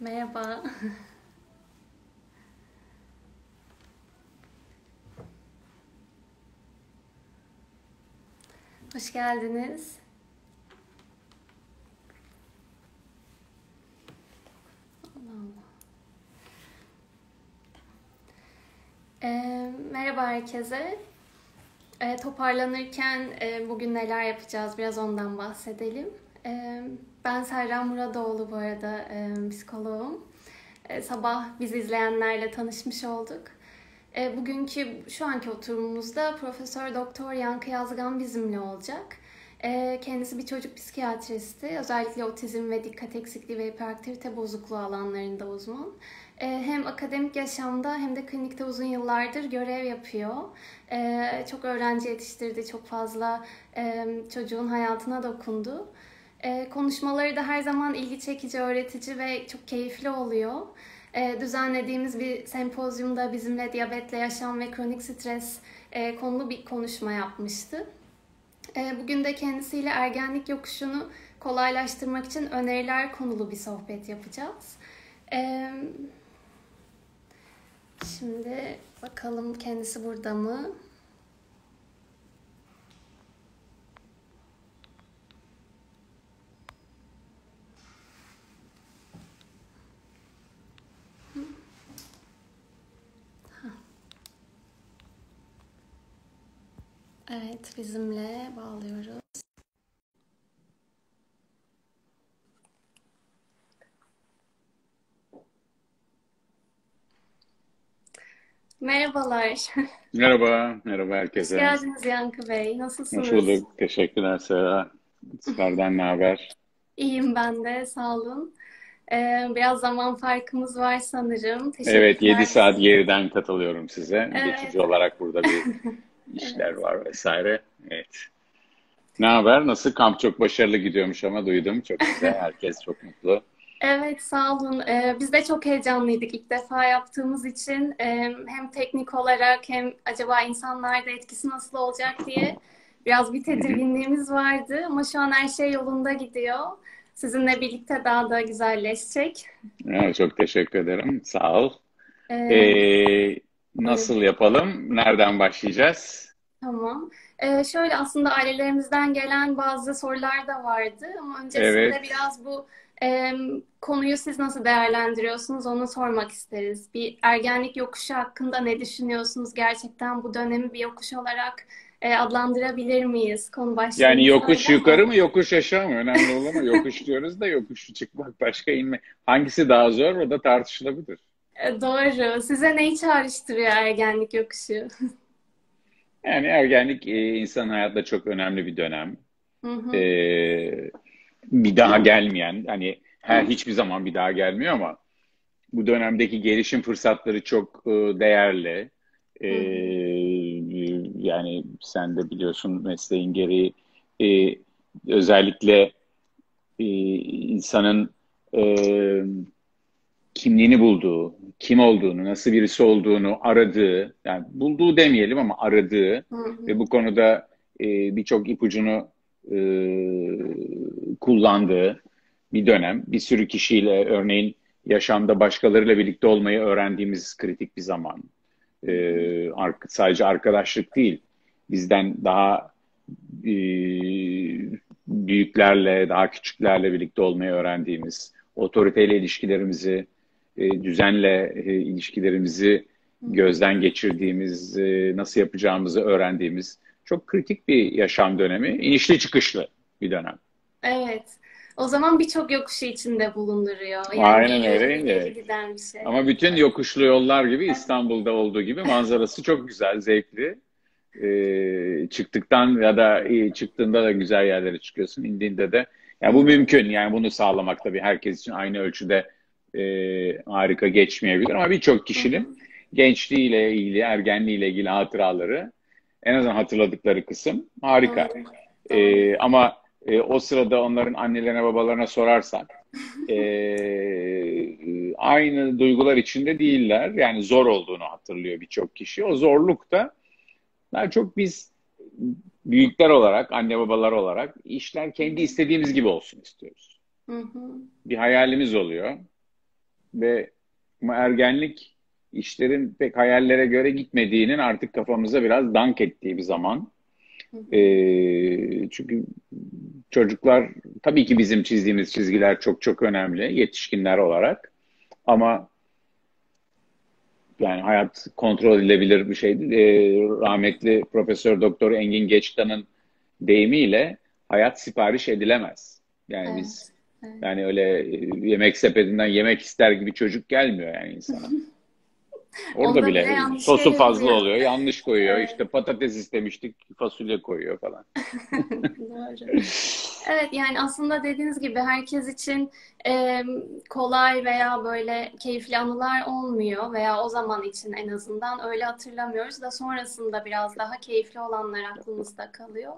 Merhaba. Hoş geldiniz. Allah. Ee, merhaba herkese. Ee, toparlanırken e, bugün neler yapacağız biraz ondan bahsedelim. Ben Serra Muradoğlu bu arada psikoloğum. E, sabah bizi izleyenlerle tanışmış olduk. E, bugünkü şu anki oturumumuzda Profesör Doktor Yankı Yazgan bizimle olacak. E, kendisi bir çocuk psikiyatristi. Özellikle otizm ve dikkat eksikliği ve hiperaktivite bozukluğu alanlarında uzman. Hem akademik yaşamda hem de klinikte uzun yıllardır görev yapıyor. Çok öğrenci yetiştirdi, çok fazla çocuğun hayatına dokundu. E, konuşmaları da her zaman ilgi çekici, öğretici ve çok keyifli oluyor. E, düzenlediğimiz bir sempozyumda bizimle diyabetle yaşam ve kronik stres e, konulu bir konuşma yapmıştı. E, bugün de kendisiyle ergenlik yokuşunu kolaylaştırmak için öneriler konulu bir sohbet yapacağız. Şimdi bakalım kendisi burada mı? Evet, bizimle bağlıyoruz. Merhabalar. Merhaba, merhaba Hoş herkese. geldiniz Yankı Bey. Nasılsınız? Hoş bulduk. Teşekkürler Serra. Sizlerden ne haber? İyiyim ben de, sağ olun. Ee, biraz zaman farkımız var sanırım. Evet, Teşekkürler. 7 saat geriden katılıyorum size. Evet. Geçici olarak burada bir işler var vesaire. Evet. Ne haber? Nasıl? Kamp çok başarılı gidiyormuş ama duydum. Çok güzel. Herkes çok mutlu. Evet, sağ olun. Ee, biz de çok heyecanlıydık ilk defa yaptığımız için. Ee, hem teknik olarak hem acaba insanlarda etkisi nasıl olacak diye biraz bir tedirginliğimiz vardı. Ama şu an her şey yolunda gidiyor. Sizinle birlikte daha da güzelleşecek. Evet, çok teşekkür ederim. Sağ ol. Ee, Ee, nasıl yapalım? Nereden başlayacağız? Tamam. Ee, şöyle aslında ailelerimizden gelen bazı sorular da vardı ama öncesinde Evet. biraz bu e, konuyu siz nasıl değerlendiriyorsunuz onu sormak isteriz. Bir ergenlik yokuşu hakkında ne düşünüyorsunuz? Gerçekten bu dönemi bir yokuş olarak e, adlandırabilir miyiz? Konu başlığımız Yani yokuş yukarı mı yokuş aşağı mı? Önemli olan. Yokuş diyoruz da yokuş çıkmak başka inme. Hangisi daha zor o da tartışılabilir. E, doğru. Size neyi çağrıştırıyor ergenlik yokuşu? Yani ergenlik e, insan hayatında çok önemli bir dönem. Hı hı. Ee, bir daha gelmeyen, hani her hiçbir zaman bir daha gelmiyor ama bu dönemdeki gelişim fırsatları çok e, değerli. Ee, yani sen de biliyorsun mesleğin gereği e, özellikle e, insanın e, kimliğini bulduğu, kim olduğunu, nasıl birisi olduğunu aradığı, yani bulduğu demeyelim ama aradığı Hı hı. ve bu konuda e, birçok ipucunu e, kullandığı bir dönem. Bir sürü kişiyle örneğin yaşamda başkalarıyla birlikte olmayı öğrendiğimiz kritik bir zaman. E, ar- sadece arkadaşlık değil, bizden daha e, büyüklerle, daha küçüklerle birlikte olmayı öğrendiğimiz, otoriteyle ilişkilerimizi, e, düzenle e, ilişkilerimizi gözden geçirdiğimiz, e, nasıl yapacağımızı öğrendiğimiz çok kritik bir yaşam dönemi. İnişli çıkışlı bir dönem. Evet. O zaman birçok yokuşu içinde bulunduruyor. Yani Aynen öyle. Evet. giden bir şey. Ama bütün yokuşlu yollar gibi İstanbul'da olduğu gibi manzarası çok güzel, zevkli. E, çıktıktan ya da çıktığında da güzel yerlere çıkıyorsun, indiğinde de. Yani bu mümkün. Yani bunu sağlamak tabii herkes için aynı ölçüde e, harika geçmeyebilir ama birçok kişinin gençliğiyle ilgili, ergenliğiyle ilgili hatıraları en azından hatırladıkları kısım harika. Ee, ama e, o sırada onların annelerine babalarına sorarsan e, aynı duygular içinde değiller. Yani zor olduğunu hatırlıyor birçok kişi. O zorluk da daha çok biz büyükler olarak, anne babalar olarak işler kendi istediğimiz gibi olsun istiyoruz. Hı hı. Bir hayalimiz oluyor. Ve ergenlik işlerin pek hayallere göre gitmediğinin artık kafamıza biraz dank ettiği bir zaman. E, çünkü çocuklar tabii ki bizim çizdiğimiz çizgiler çok çok önemli yetişkinler olarak ama yani hayat kontrol edilebilir bir şeydi. E, rahmetli Profesör Doktor Engin Geçtan'ın deyimiyle hayat sipariş edilemez. Yani evet, biz evet. yani öyle yemek sepetinden yemek ister gibi çocuk gelmiyor yani insana. Orada bile, bile sosu şey fazla oluyor, yanlış koyuyor. Evet. İşte patates istemiştik, fasulye koyuyor falan. Doğru. Evet yani aslında dediğiniz gibi herkes için e, kolay veya böyle keyifli anılar olmuyor veya o zaman için en azından öyle hatırlamıyoruz da sonrasında biraz daha keyifli olanlar aklımızda kalıyor.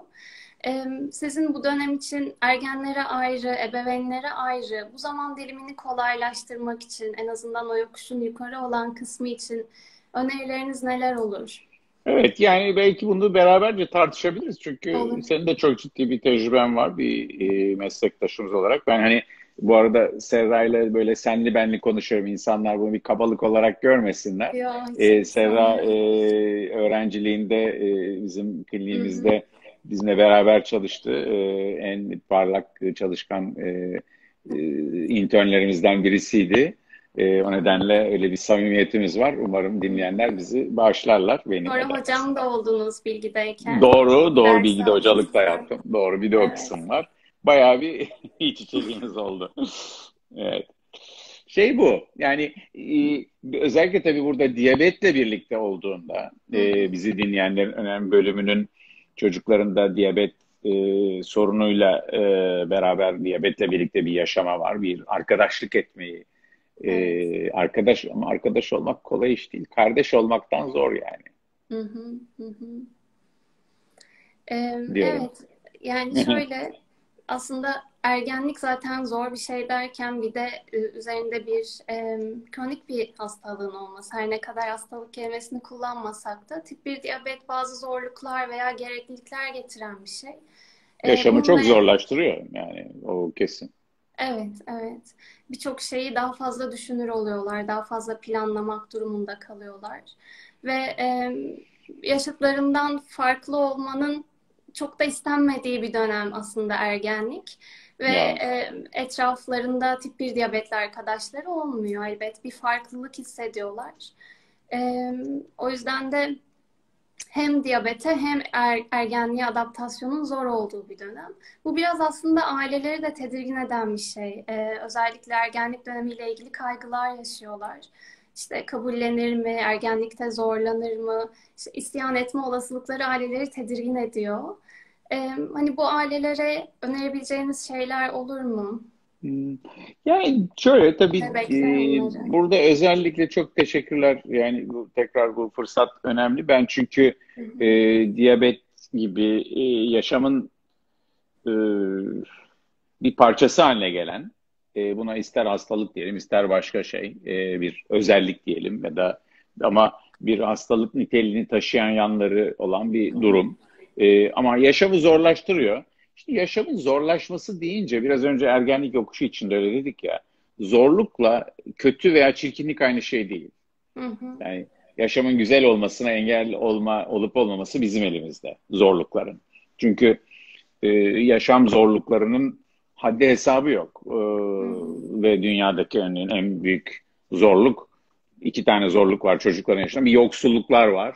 Sizin bu dönem için ergenlere ayrı, ebeveynlere ayrı, bu zaman dilimini kolaylaştırmak için, en azından o yokuşun yukarı olan kısmı için önerileriniz neler olur? Evet yani belki bunu beraberce tartışabiliriz. Çünkü Olur. senin de çok ciddi bir tecrüben var bir e, meslektaşımız olarak. Ben hani bu arada Serra ile böyle senli benli konuşuyorum. İnsanlar bunu bir kabalık olarak görmesinler. Ya, ee, Serra e, öğrenciliğinde e, bizim kliniğimizde bizimle beraber çalıştı. E, en parlak çalışkan e, e, internlerimizden birisiydi. E, o nedenle öyle bir samimiyetimiz var. Umarım dinleyenler bizi bağışlarlar. Beni doğru hocam da oldunuz bilgideyken. Doğru, doğru Ders bilgide hocalık da yaptım. Doğru bir de o evet. kısım var. Bayağı bir iç içeliğimiz oldu. evet. Şey bu, yani e, özellikle tabii burada diyabetle birlikte olduğunda e, bizi dinleyenlerin önemli bölümünün çocuklarında diyabet e, sorunuyla e, beraber diyabetle birlikte bir yaşama var. Bir arkadaşlık etmeyi, e, arkadaş ama arkadaş olmak kolay iş değil. Kardeş olmaktan zor yani. Hı hı hı. Ee, evet, yani şöyle aslında ergenlik zaten zor bir şey derken bir de e, üzerinde bir e, kronik bir hastalığın olması. Her ne kadar hastalık kelimesini kullanmasak da tip 1 diyabet bazı zorluklar veya gereklilikler getiren bir şey. E, Yaşamı ee, çok zorlaştırıyor yani o kesin. Evet, evet. Birçok şeyi daha fazla düşünür oluyorlar, daha fazla planlamak durumunda kalıyorlar. Ve e, yaşıtlarından farklı olmanın çok da istenmediği bir dönem aslında ergenlik. Ve e, etraflarında tip 1 diyabetli arkadaşları olmuyor elbet. Bir farklılık hissediyorlar. E, o yüzden de hem diyabete hem er, ergenliğe adaptasyonun zor olduğu bir dönem. Bu biraz aslında aileleri de tedirgin eden bir şey. Ee, özellikle ergenlik dönemiyle ilgili kaygılar yaşıyorlar. İşte kabullenir mi, ergenlikte zorlanır mı, işte isyan etme olasılıkları aileleri tedirgin ediyor. Ee, hani bu ailelere önerebileceğiniz şeyler olur mu? Hmm. Yani şöyle tabii e, burada özellikle çok teşekkürler. Yani bu, tekrar bu fırsat önemli. Ben çünkü e, diyabet gibi e, yaşamın e, bir parçası haline gelen e, buna ister hastalık diyelim ister başka şey e, bir özellik diyelim ya da ama bir hastalık niteliğini taşıyan yanları olan bir durum. E, ama yaşamı zorlaştırıyor. İşte yaşamın zorlaşması deyince biraz önce ergenlik yokuşu içinde öyle dedik ya. Zorlukla kötü veya çirkinlik aynı şey değil. Hı hı. Yani yaşamın güzel olmasına engel olma olup olmaması bizim elimizde zorlukların. Çünkü e, yaşam zorluklarının haddi hesabı yok. E, ve dünyadaki örneğin en büyük zorluk iki tane zorluk var çocukların yaşında. Bir yoksulluklar var.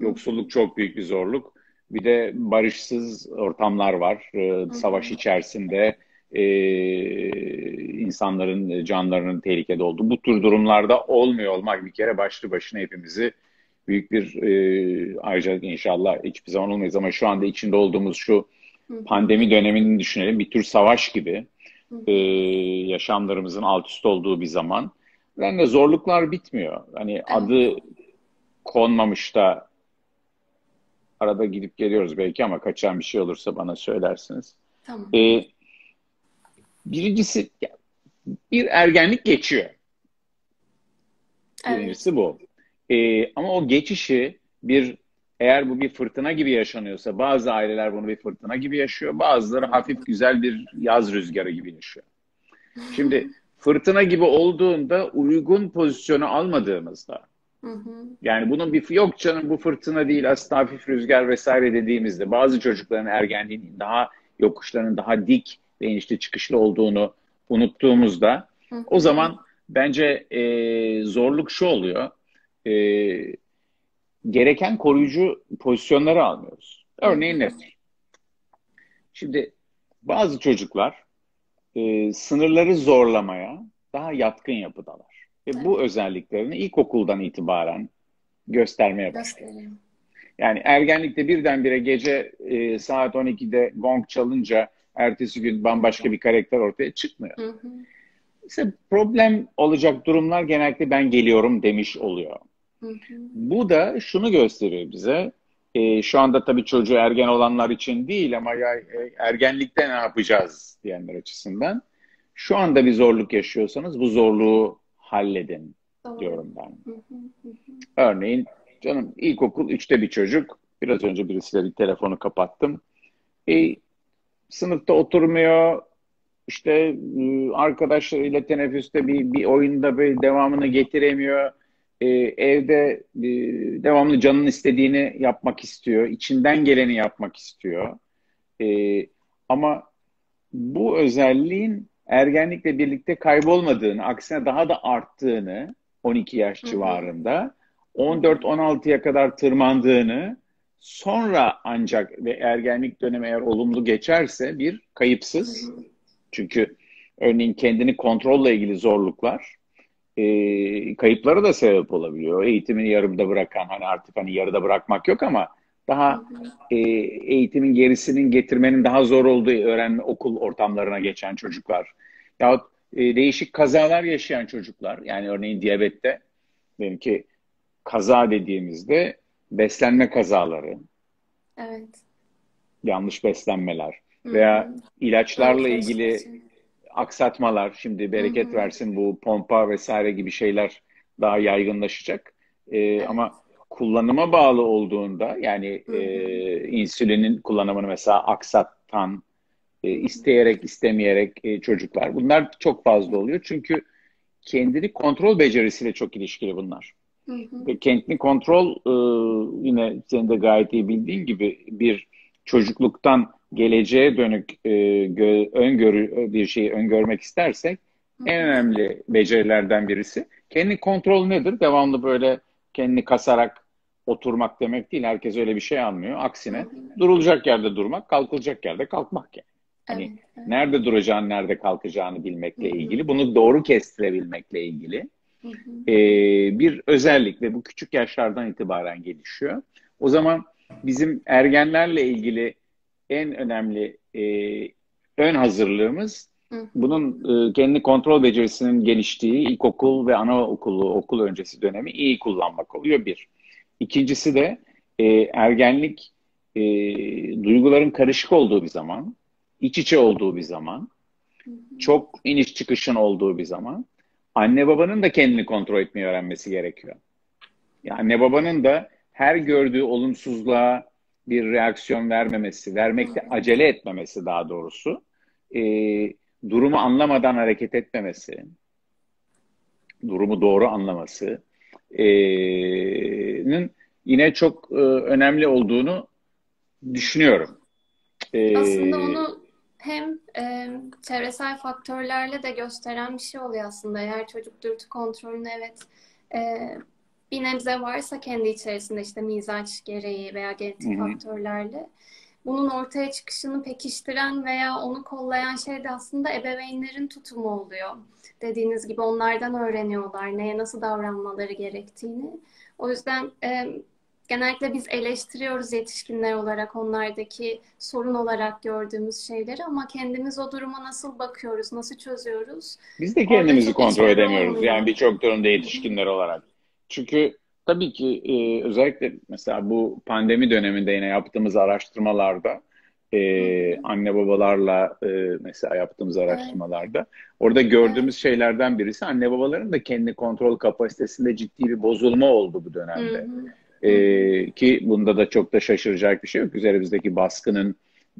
Yoksulluk çok büyük bir zorluk. Bir de barışsız ortamlar var. Ee, savaş içerisinde e, insanların canlarının tehlikede olduğu. Bu tür durumlarda olmuyor olmak bir kere başlı başına hepimizi büyük bir e, ayrıcalık inşallah hiçbir zaman olmayız ama şu anda içinde olduğumuz şu pandemi dönemini düşünelim. Bir tür savaş gibi e, yaşamlarımızın alt üst olduğu bir zaman. Yani zorluklar bitmiyor. Hani adı konmamış da Arada gidip geliyoruz belki ama kaçan bir şey olursa bana söylersiniz. Tamam. Ee, birincisi bir ergenlik geçiyor. Evet. Birincisi bu. Ee, ama o geçişi bir eğer bu bir fırtına gibi yaşanıyorsa bazı aileler bunu bir fırtına gibi yaşıyor. Bazıları hafif güzel bir yaz rüzgarı gibi yaşıyor. Şimdi fırtına gibi olduğunda uygun pozisyonu almadığımızda Hı hı. yani bunun bir yok canım bu fırtına değil aslında hafif rüzgar vesaire dediğimizde bazı çocukların ergenliğinin daha yokuşların daha dik ve inişli çıkışlı olduğunu unuttuğumuzda Hı hı. o zaman bence e, zorluk şu oluyor. E, gereken koruyucu pozisyonları almıyoruz. Örneğin nedir? Şimdi bazı çocuklar e, sınırları zorlamaya daha yatkın yapıdalar. Ve bu özelliklerini ilkokuldan itibaren göstermeye başlıyor. Yani ergenlikte birdenbire gece e, saat 12'de gong çalınca ertesi gün bambaşka bir karakter ortaya çıkmıyor. Hı hı. İşte problem olacak durumlar genellikle ben geliyorum demiş oluyor. Hı hı. Bu da şunu gösteriyor bize. E, şu anda tabii çocuğu ergen olanlar için değil ama ya e, ergenlikte ne yapacağız diyenler açısından. Şu anda bir zorluk yaşıyorsanız bu zorluğu halledin Doğru. diyorum ben. Hı hı. Hı hı. Örneğin canım ilkokul 3'te bir çocuk. Biraz önce birisiyle bir telefonu kapattım. E, sınıfta oturmuyor. İşte e, arkadaşlarıyla teneffüste bir, bir oyunda böyle devamını getiremiyor. E, evde e, devamlı canın istediğini yapmak istiyor. İçinden geleni yapmak istiyor. E, ama bu özelliğin ergenlikle birlikte kaybolmadığını, aksine daha da arttığını 12 yaş civarında 14-16'ya kadar tırmandığını sonra ancak ve ergenlik dönemi eğer olumlu geçerse bir kayıpsız. Çünkü örneğin kendini kontrolle ilgili zorluklar e, kayıplara da sebep olabiliyor. Eğitimini yarımda bırakan hani artık hani yarıda bırakmak yok ama daha e, eğitimin gerisinin getirmenin daha zor olduğu öğrenme okul ortamlarına geçen çocuklar yahut e, değişik kazalar yaşayan çocuklar yani örneğin diyabette diyelim ki kaza dediğimizde beslenme kazaları, Evet. yanlış beslenmeler Hı veya hı. ilaçlarla Öyle ilgili karşılaşıyor. aksatmalar, şimdi bereket hı. versin bu pompa vesaire gibi şeyler daha yaygınlaşacak. Ee, Evet. ama kullanıma bağlı olduğunda yani e, insülinin kullanımını mesela aksatan, e, isteyerek istemeyerek e, çocuklar bunlar çok fazla oluyor. Çünkü kendini kontrol becerisiyle çok ilişkili bunlar. Hı hı. Ve kendini kontrol e, yine senin de gayet iyi bildiğin gibi bir çocukluktan geleceğe dönük e, gö- öngörü bir şeyi öngörmek istersek Hı en önemli becerilerden birisi. Kendi kontrol nedir? Devamlı böyle kendini kasarak oturmak demek değil. Herkes öyle bir şey anlıyor. Aksine durulacak yerde durmak, kalkılacak yerde kalkmak yani. Hani Evet. Evet. nerede duracağını, nerede kalkacağını bilmekle hı. ilgili, bunu doğru kestirebilmekle ilgili e, bir özellik ve bu küçük yaşlardan itibaren gelişiyor. O zaman bizim ergenlerle ilgili en önemli e, ön hazırlığımız Hı hı. bunun e, kendi kontrol becerisinin geliştiği ilkokul ve anaokulu, okul öncesi dönemi iyi kullanmak oluyor bir. İkincisi de e, ergenlik e, duyguların karışık olduğu bir zaman, iç içe olduğu bir zaman, çok iniş çıkışın olduğu bir zaman anne babanın da kendini kontrol etmeyi öğrenmesi gerekiyor. Yani anne babanın da her gördüğü olumsuzluğa bir reaksiyon vermemesi, vermekte acele etmemesi daha doğrusu, e, durumu anlamadan hareket etmemesi, durumu doğru anlaması nin yine çok e, önemli olduğunu düşünüyorum. E, Aslında onu hem e, çevresel faktörlerle de gösteren bir şey oluyor aslında. Eğer çocuk dürtü kontrolünü evet e, bir nebze varsa kendi içerisinde işte mizaç gereği veya genetik hı. faktörlerle bunun ortaya çıkışını pekiştiren veya onu kollayan şey de aslında ebeveynlerin tutumu oluyor. Dediğiniz gibi onlardan öğreniyorlar neye nasıl davranmaları gerektiğini. O yüzden e, genellikle biz eleştiriyoruz yetişkinler olarak onlardaki sorun olarak gördüğümüz şeyleri ama kendimiz o duruma nasıl bakıyoruz, nasıl çözüyoruz? Biz de kendimizi kontrol edemiyoruz. Yani birçok durumda yetişkinler olarak. Çünkü tabii ki e, özellikle mesela bu pandemi döneminde yine yaptığımız araştırmalarda e, anne babalarla e, mesela yaptığımız araştırmalarda orada gördüğümüz şeylerden birisi anne babaların da kendi kontrol kapasitesinde ciddi bir bozulma oldu bu dönemde. E, ki bunda da çok da şaşıracak bir şey yok. Üzerimizdeki baskının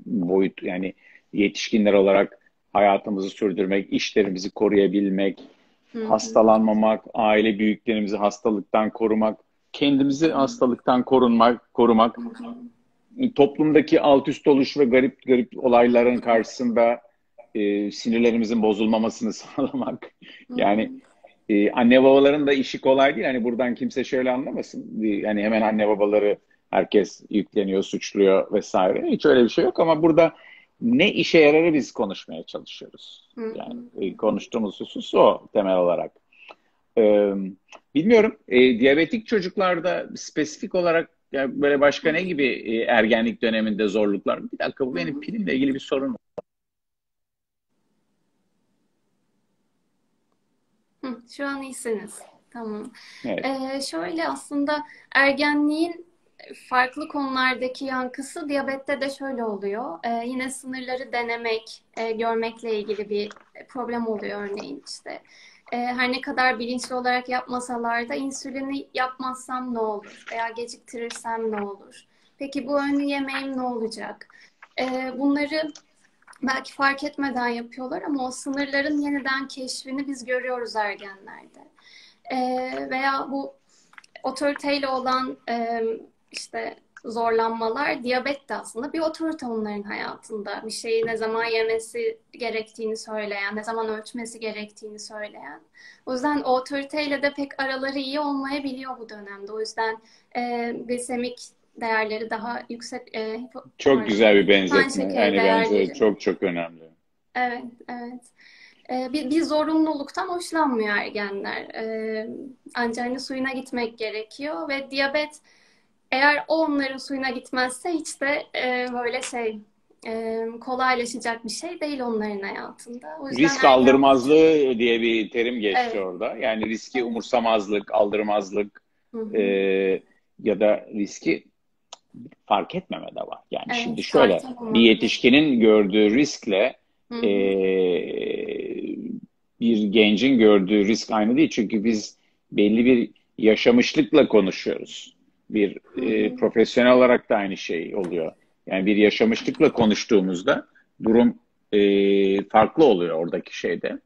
boyut yani yetişkinler olarak hayatımızı sürdürmek, işlerimizi koruyabilmek, Hı hı. hastalanmamak, aile büyüklerimizi hastalıktan korumak, kendimizi hastalıktan korunmak, korumak, toplumdaki alt üst oluş ve garip garip olayların karşısında e, sinirlerimizin bozulmamasını sağlamak. Yani e, anne babaların da işi kolay değil. Hani buradan kimse şöyle anlamasın. Yani hemen anne babaları herkes yükleniyor, suçluyor vesaire. Hiç öyle bir şey yok ama burada ne işe yararı biz konuşmaya çalışıyoruz. Yani e, konuştuğumuz husus o temel olarak. Ee, bilmiyorum. E, diyabetik çocuklarda spesifik olarak yani böyle başka ne gibi e, ergenlik döneminde zorluklar? Bir dakika bu benim pilimle ilgili bir sorun. Hı, şu an iyisiniz. Tamam. Evet. Ee, şöyle aslında ergenliğin farklı konulardaki yankısı diyabette de şöyle oluyor. Ee, yine sınırları denemek, e, görmekle ilgili bir problem oluyor örneğin işte. Ee, her ne kadar bilinçli olarak yapmasalar da insülini yapmazsam ne olur veya geciktirirsem ne olur? Peki bu öğünü yemeğim ne olacak? Ee, bunları belki fark etmeden yapıyorlar ama o sınırların yeniden keşfini biz görüyoruz ergenlerde. Ee, veya bu otoriteyle olan e, işte zorlanmalar, diyabet de aslında bir otorite onların hayatında. Bir şeyi ne zaman yemesi gerektiğini söyleyen, ne zaman ölçmesi gerektiğini söyleyen. O yüzden o otoriteyle de pek araları iyi olmayabiliyor bu dönemde. O yüzden e, glisemik değerleri daha yüksek. E, çok güzel bir benzetme. Yani bence çok çok önemli. Evet, evet. Ee, bir, bir zorunluluktan hoşlanmıyor ergenler. Ee, ancak hani suyuna gitmek gerekiyor ve diyabet eğer o onların suyuna gitmezse hiç de e, böyle şey e, kolaylaşacak bir şey değil onların hayatında. O yüzden Risk aldırmazlığı diye bir terim geçti Evet. orada. Yani riski umursamazlık, aldırmazlık Hı hı. e, ya da riski fark etmeme de var. Yani Evet, şimdi şöyle bir yetişkinin gördüğü riskle hı. e, bir gencin gördüğü risk aynı değil. Çünkü biz belli bir yaşamışlıkla konuşuyoruz. Bir e, profesyonel olarak da aynı şey oluyor. Yani bir yaşamışlıkla konuştuğumuzda durum e, farklı oluyor oradaki şeyde.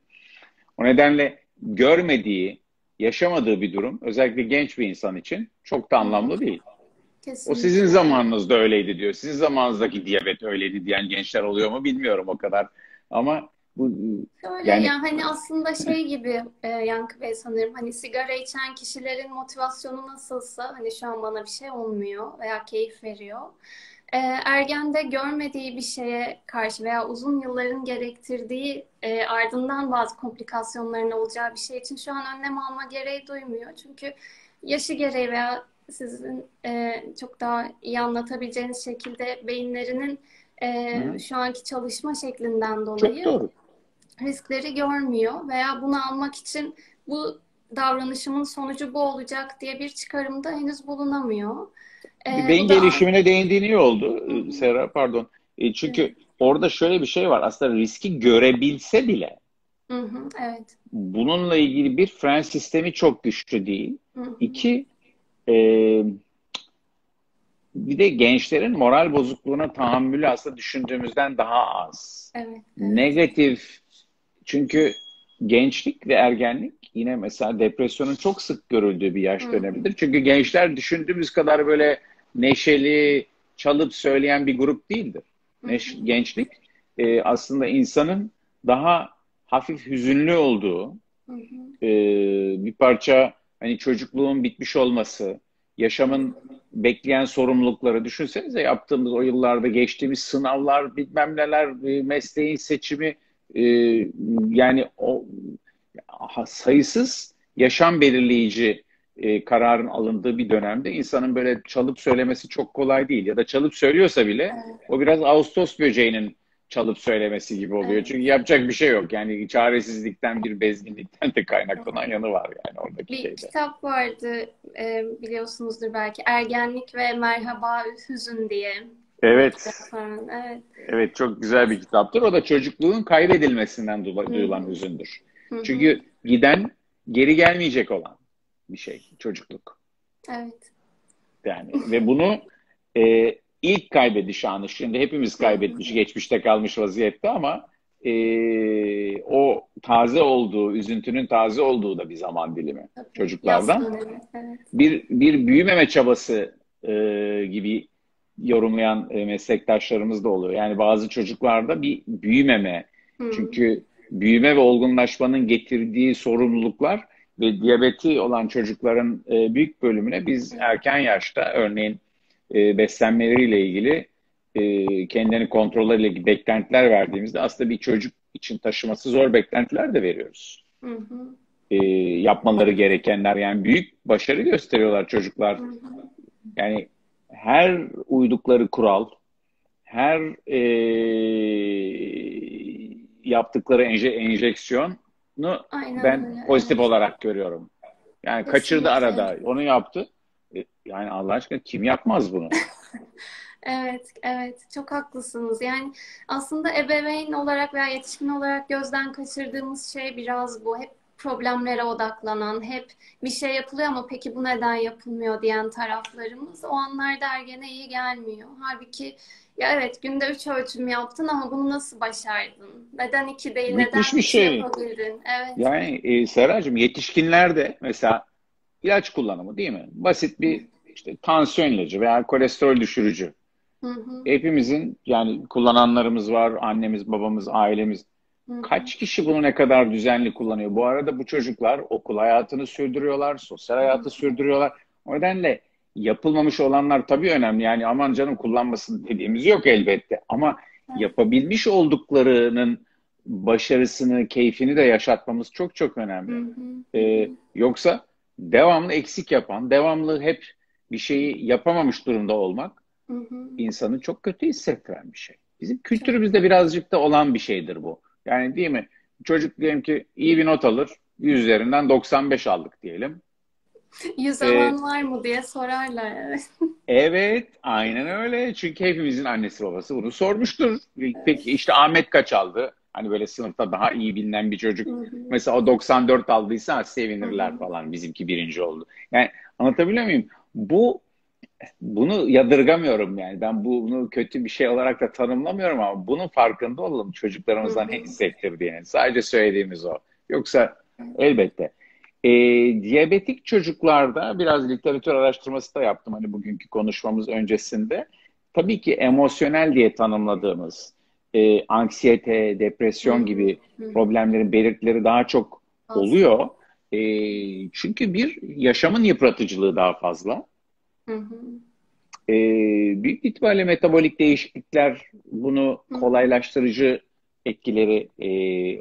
O nedenle görmediği, yaşamadığı bir durum özellikle genç bir insan için çok da anlamlı değil. O Kesinlikle. sizin zamanınızda öyleydi diyor. Sizin zamanınızdaki diyabet öyleydi diyen gençler oluyor mu bilmiyorum o kadar. Ama bu Şöyle Yani- ya hani aslında şey gibi e, Yankı Bey sanırım hani sigara içen kişilerin motivasyonu nasılsa hani şu an bana bir şey olmuyor veya keyif veriyor. E, ergende görmediği bir şeye karşı veya uzun yılların gerektirdiği e, ardından bazı komplikasyonların olacağı bir şey için şu an önlem alma gereği duymuyor. Çünkü yaşı gereği veya sizin e, çok daha iyi anlatabileceğiniz şekilde beyinlerinin e, Hı şu anki çalışma şeklinden çok dolayı doğru. Riskleri görmüyor veya bunu almak için bu davranışımın sonucu bu olacak diye bir çıkarımda henüz bulunamıyor. Ee, beyin bu da- gelişimine değindiğin iyi oldu Serra pardon. E, çünkü orada şöyle bir şey var. Aslında riski görebilse bile Hı hı, evet. bununla ilgili bir fren sistemi çok güçlü değil. Hı hı, İki, e, bir de gençlerin moral bozukluğuna tahammülü aslında düşündüğümüzden daha az. evet. evet. Negatif. Çünkü gençlik ve ergenlik yine mesela depresyonun çok sık görüldüğü bir yaş dönemidir. Çünkü gençler düşündüğümüz kadar böyle neşeli, çalıp söyleyen bir grup değildir. Neş- gençlik e, aslında insanın daha hafif hüzünlü olduğu, e, bir parça hani çocukluğun bitmiş olması, yaşamın bekleyen sorumlulukları düşünsenize yaptığımız o yıllarda geçtiğimiz sınavlar, bilmem neler, e, mesleğin seçimi e, yani o sayısız yaşam belirleyici e, kararın alındığı bir dönemde insanın böyle çalıp söylemesi çok kolay değil. Ya da çalıp söylüyorsa bile evet. o biraz Ağustos böceğinin çalıp söylemesi gibi oluyor. Evet. Çünkü yapacak bir şey yok. Yani çaresizlikten bir bezginlikten de kaynaklanan yanı var yani oradaki Bir şeyde. kitap vardı e, biliyorsunuzdur belki Ergenlik ve Merhaba Hüzün diye. Evet. Evet. evet çok güzel bir kitaptır. O da çocukluğun kaybedilmesinden duyulan hı. hüzündür. Hı hı, Çünkü giden geri gelmeyecek olan bir şey çocukluk. evet. Yani ve bunu e, ilk kaybediş anı şimdi hepimiz kaybetmiş, geçmişte kalmış vaziyette ama e, o taze olduğu, üzüntünün taze olduğu da bir zaman dilimi çocuklardan. Yaz dönemi, evet. Bir, bir büyümeme çabası e, gibi yorumlayan e, meslektaşlarımız da oluyor. Yani bazı çocuklarda bir büyümeme, Hı. çünkü büyüme ve olgunlaşmanın getirdiği sorumluluklar ve diyabeti olan çocukların e, büyük bölümüne biz erken yaşta örneğin e, beslenmeleriyle ilgili e, kendini kontrolleriyle ilgili beklentiler verdiğimizde aslında bir çocuk için taşıması zor beklentiler de veriyoruz. Hı hı. E, yapmaları gerekenler yani büyük başarı gösteriyorlar çocuklar. Hı hı. Yani her uydukları kural, her e, yaptıkları enje, enjeksiyonu Aynen ben öyle, pozitif olarak görüyorum. Yani Kesinlikle. kaçırdı arada, onu yaptı. E, Yani Allah aşkına kim yapmaz bunu? Evet, evet. Çok haklısınız. Yani aslında ebeveyn olarak veya yetişkin olarak gözden kaçırdığımız şey biraz bu. Hep problemlere odaklanan, hep bir şey yapılıyor ama peki bu neden yapılmıyor diyen taraflarımız o anlarda ergene iyi gelmiyor. Halbuki ya evet günde üç ölçüm yaptın ama bunu nasıl başardın? Neden iki değil, neden Müthiş bir üç şey. yapabildin? Evet. Yani e, Seracığım yetişkinlerde mesela ilaç kullanımı değil mi? Basit bir işte tansiyon ilacı veya kolesterol düşürücü. Hı hı, Hepimizin yani kullananlarımız var, annemiz, babamız, ailemiz. Kaç kişi bunu ne kadar düzenli kullanıyor? Bu arada bu çocuklar okul hayatını sürdürüyorlar, sosyal hayatı sürdürüyorlar. O nedenle yapılmamış olanlar tabii önemli. Yani aman canım kullanmasın dediğimiz yok elbette. Ama yapabilmiş olduklarının başarısını, keyfini de yaşatmamız çok çok önemli. Hı hı. Ee, yoksa devamlı eksik yapan, devamlı hep bir şeyi yapamamış durumda olmak Hı hı. insanı çok kötü hissettiren bir şey. Bizim kültürümüzde birazcık da olan bir şeydir bu. Yani değil mi? Çocuk diyelim ki iyi bir not alır, 100 üzerinden 95 aldık diyelim. Yüz Ee, alan var mı diye sorarlar. Evet. Evet, aynen öyle. Çünkü hepimizin annesi babası bunu sormuştur. Peki işte Ahmet kaç aldı? Hani böyle sınıfta daha iyi bilinen bir çocuk. Mesela o 94 aldıysa sevinirler falan. Bizimki birinci oldu. Yani anlatabiliyor muyum? Bu bunu yadırgamıyorum yani. Ben bunu kötü bir şey olarak da tanımlamıyorum ama bunun farkında olalım çocuklarımıza Hı ne hı. hissettirdiğini. Sadece söylediğimiz o. Yoksa elbette. Ee, diyabetik çocuklarda biraz literatür araştırması da yaptım hani bugünkü konuşmamız öncesinde. Tabii ki emosyonel diye tanımladığımız e, anksiyete, depresyon gibi problemlerin belirtileri daha çok oluyor. E, çünkü bir yaşamın yıpratıcılığı daha fazla. Hı hı. E, büyük ihtimalle metabolik değişiklikler bunu kolaylaştırıcı etkileri e,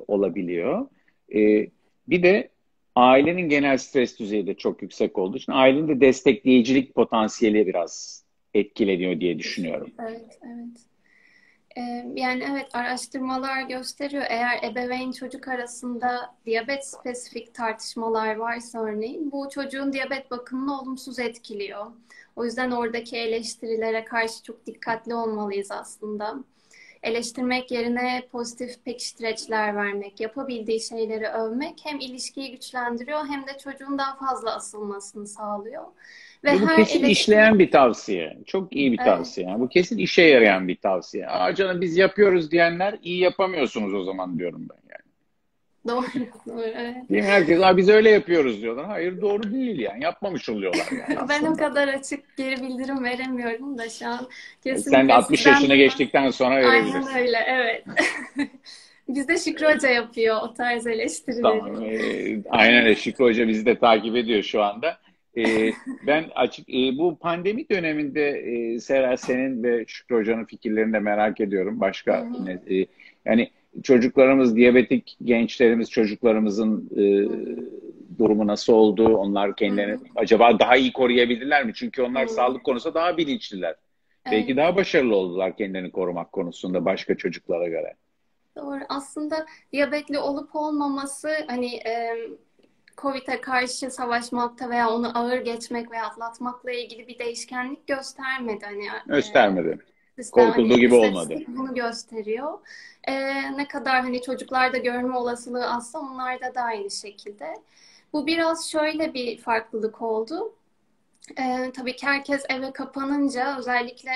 olabiliyor. E, bir de ailenin genel stres düzeyi de çok yüksek olduğu için ailenin de destekleyicilik potansiyeli biraz etkileniyor diye düşünüyorum. Evet, evet. Yani evet araştırmalar gösteriyor eğer ebeveyn çocuk arasında diyabet spesifik tartışmalar varsa örneğin bu çocuğun diyabet bakımını olumsuz etkiliyor. O yüzden oradaki eleştirilere karşı çok dikkatli olmalıyız aslında. Eleştirmek yerine pozitif pekiştireçler vermek, yapabildiği şeyleri övmek hem ilişkiyi güçlendiriyor hem de çocuğun daha fazla asılmasını sağlıyor. Ve bu her kesin eleştiri işleyen bir tavsiye. Çok iyi bir tavsiye. Bu kesin işe yarayan bir tavsiye. Aa canım biz yapıyoruz diyenler iyi yapamıyorsunuz o zaman diyorum ben yani. doğru, doğru, evet. Değil mi? Herkes Aa, biz öyle yapıyoruz diyorlar. Hayır doğru değil yani. Yapmamış oluyorlar yani Ben o kadar açık geri bildirim veremiyorum da şu an Sen de kesinlikle 60 sizden yaşına de geçtikten sonra aynen verebilirsin. öyle, evet. Bizde Şükrü Hoca yapıyor o tarz Tamam. eleştirileri. Ee, aynen öyle. Şükrü Hoca bizi de takip ediyor şu anda. Ee, ben açık e, bu pandemi döneminde e, Sera senin ve Şükrü Hoca'nın fikirlerini de merak ediyorum. Başka ne- e, yani çocuklarımız, diyabetik gençlerimiz, çocuklarımızın e, durumu nasıl oldu? Onlar kendilerini acaba daha iyi koruyabilirler mi? Çünkü onlar hı. sağlık konusunda daha bilinçliler. Belki Evet. daha başarılı oldular kendilerini korumak konusunda başka çocuklara göre. Doğru. Aslında diyabetli olup olmaması hani e, Covid'e karşı savaşmakta veya onu ağır geçmek veya atlatmakla ilgili bir değişkenlik göstermedi. Hani e, Göstermedi. sistem Korkulduğu gibi olmadı. bunu gösteriyor. E, ne kadar hani çocuklarda görme olasılığı azsa onlarda da aynı şekilde. Bu biraz şöyle bir farklılık oldu. E, tabii ki herkes eve kapanınca özellikle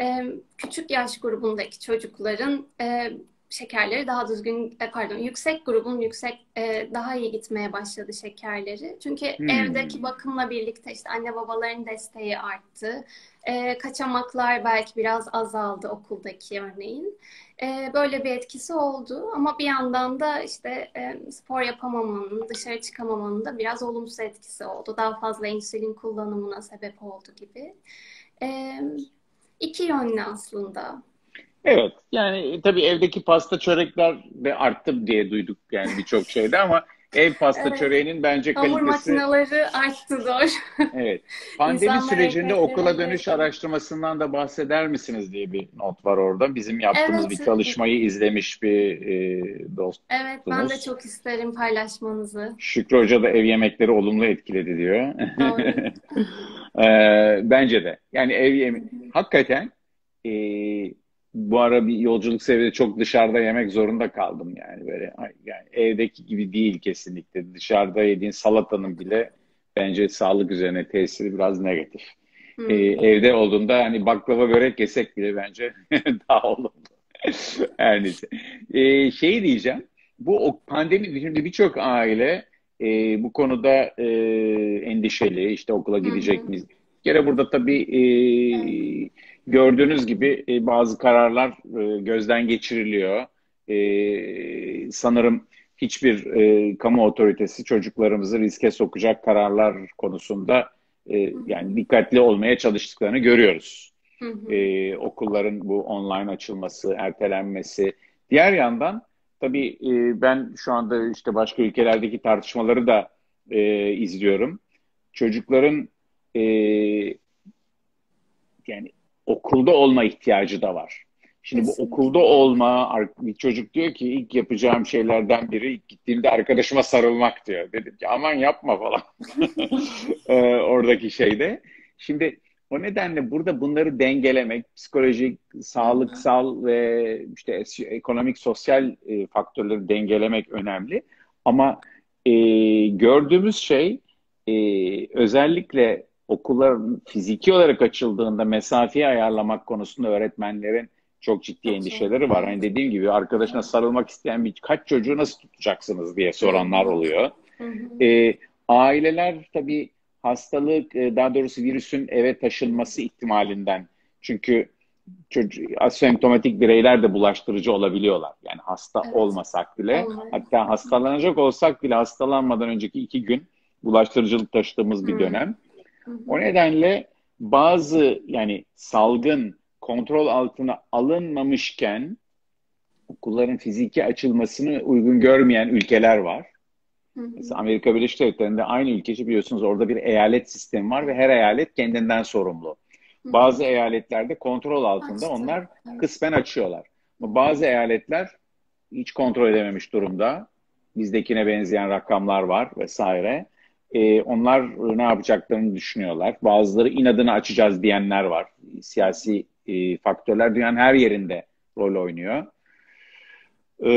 e, küçük yaş grubundaki çocukların e, şekerleri daha düzgün, e, pardon yüksek grubun yüksek e, daha iyi gitmeye başladı şekerleri. Çünkü hmm. evdeki bakımla birlikte işte anne babaların desteği arttı. E, kaçamaklar belki biraz azaldı okuldaki örneğin. E, böyle bir etkisi oldu ama bir yandan da işte e, spor yapamamanın, dışarı çıkamamanın da biraz olumsuz etkisi oldu. Daha fazla insülin kullanımına sebep oldu gibi. E, iki yönlü aslında. Evet yani tabii evdeki pasta çörekler de arttı diye duyduk yani birçok şeyde ama ev pasta evet. çöreğinin bence kalitesi... Hamur makineleri arttı doğru. evet. Pandemi İnsanlar sürecinde okula dönüş evet. araştırmasından da bahseder misiniz diye bir not var orada. Bizim yaptığımız evet. bir çalışmayı izlemiş bir e, dostumuz. Evet ben de çok isterim paylaşmanızı. Şükrü Hoca da ev yemekleri olumlu etkiledi diyor. e, bence de. Yani ev yemeği hakikaten e, bu ara bir yolculuk seviyede çok dışarıda yemek zorunda kaldım yani böyle yani evdeki gibi değil kesinlikle dışarıda yediğin salatanın bile bence sağlık üzerine tesiri biraz negatif. Hmm. Ee, evde olduğunda hani baklava börek yesek bile bence daha olumlu. Her neyse. Ee, şey diyeceğim bu pandemi şimdi birçok aile e, bu konuda e, endişeli işte okula gidecek miyiz? Bir kere burada tabii e, gördüğünüz gibi e, bazı kararlar e, gözden geçiriliyor. E, sanırım hiçbir e, kamu otoritesi çocuklarımızı riske sokacak kararlar konusunda e, yani dikkatli olmaya çalıştıklarını görüyoruz. E, okulların bu online açılması, ertelenmesi. Diğer yandan tabii e, ben şu anda işte başka ülkelerdeki tartışmaları da e, izliyorum. Çocukların e, yani okulda olma ihtiyacı da var. Şimdi Kesinlikle. bu okulda olma, bir çocuk diyor ki ilk yapacağım şeylerden biri ilk gittiğimde arkadaşıma sarılmak diyor. Dedim ki aman yapma falan ee, oradaki şeyde. Şimdi o nedenle burada bunları dengelemek, psikolojik, sağlıksal ve işte ekonomik, sosyal e, faktörleri dengelemek önemli. Ama e, gördüğümüz şey e, özellikle okullar fiziki olarak açıldığında mesafeyi ayarlamak konusunda öğretmenlerin çok ciddi endişeleri var. Hani dediğim gibi arkadaşına sarılmak isteyen birkaç çocuğu nasıl tutacaksınız diye soranlar oluyor. Ee, aileler tabii hastalık, e, daha doğrusu virüsün eve taşınması ihtimalinden. Çünkü çocuk, asemptomatik bireyler de bulaştırıcı olabiliyorlar. Yani hasta evet. olmasak bile, evet. hatta hastalanacak olsak bile hastalanmadan önceki iki gün bulaştırıcılık taşıdığımız bir dönem. O nedenle bazı yani salgın kontrol altına alınmamışken okulların fiziki açılmasını uygun görmeyen ülkeler var. Mesela Amerika Birleşik Devletleri'nde aynı ülkeci biliyorsunuz orada bir eyalet sistemi var ve her eyalet kendinden sorumlu. Bazı eyaletlerde kontrol altında onlar kısmen açıyorlar. Bazı eyaletler hiç kontrol edememiş durumda. Bizdekine benzeyen rakamlar var vesaire e, onlar ne yapacaklarını düşünüyorlar. Bazıları inadını açacağız diyenler var. Siyasi e, faktörler dünyanın her yerinde rol oynuyor. E,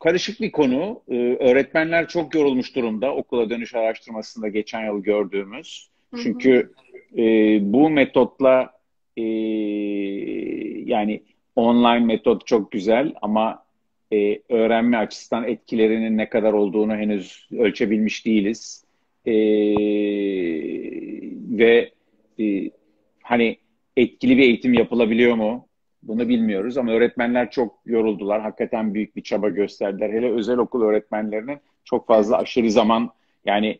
karışık bir konu. E, öğretmenler çok yorulmuş durumda okula dönüş araştırmasında geçen yıl gördüğümüz. Çünkü e, bu metotla e, yani online metot çok güzel ama e, öğrenme açısından etkilerinin ne kadar olduğunu henüz ölçebilmiş değiliz. E, ve e, hani etkili bir eğitim yapılabiliyor mu? Bunu bilmiyoruz ama öğretmenler çok yoruldular. Hakikaten büyük bir çaba gösterdiler. Hele özel okul öğretmenlerinin çok fazla aşırı zaman yani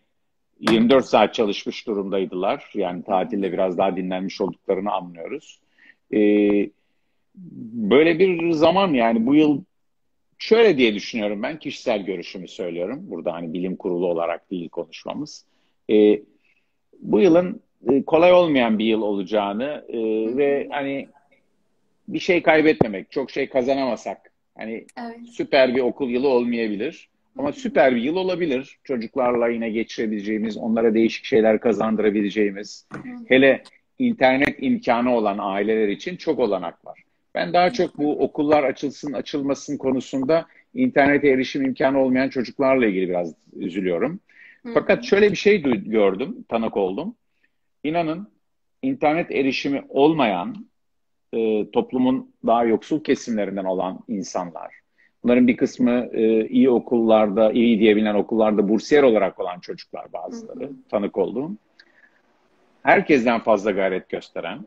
24 saat çalışmış durumdaydılar. Yani tatilde biraz daha dinlenmiş olduklarını anlıyoruz. Ee, böyle bir zaman yani bu yıl Şöyle diye düşünüyorum ben, kişisel görüşümü söylüyorum. Burada hani bilim kurulu olarak değil konuşmamız. E, bu yılın e, kolay olmayan bir yıl olacağını e, ve hani bir şey kaybetmemek, çok şey kazanamasak, hani evet. süper bir okul yılı olmayabilir. Ama süper bir yıl olabilir. Çocuklarla yine geçirebileceğimiz, onlara değişik şeyler kazandırabileceğimiz, hele internet imkanı olan aileler için çok olanak var. Ben daha çok bu okullar açılsın açılmasın konusunda internete erişim imkanı olmayan çocuklarla ilgili biraz üzülüyorum. Fakat şöyle bir şey gördüm, tanık oldum. İnanın internet erişimi olmayan e, toplumun daha yoksul kesimlerinden olan insanlar. Bunların bir kısmı e, iyi okullarda, iyi diyebilen okullarda bursiyer olarak olan çocuklar bazıları, tanık olduğum. Herkesten fazla gayret gösteren,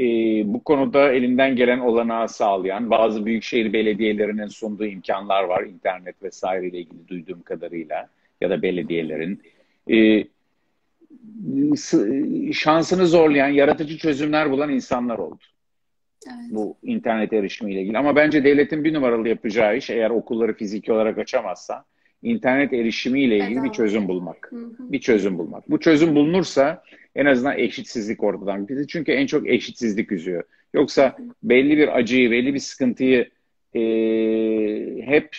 e, bu konuda elinden gelen olanağı sağlayan, bazı büyükşehir belediyelerinin sunduğu imkanlar var, internet vesaire ile ilgili duyduğum kadarıyla ya da belediyelerin. E, şansını zorlayan, yaratıcı çözümler bulan insanlar oldu. Evet. Bu internet erişimiyle ilgili. Ama bence devletin bir numaralı yapacağı iş eğer okulları fiziki olarak açamazsa internet erişimiyle ilgili Bedava. bir çözüm bulmak. Hı hı. Bir çözüm bulmak. Bu çözüm bulunursa en azından eşitsizlik ortadan. Bizi çünkü en çok eşitsizlik üzüyor. Yoksa belli bir acıyı, belli bir sıkıntıyı e, hep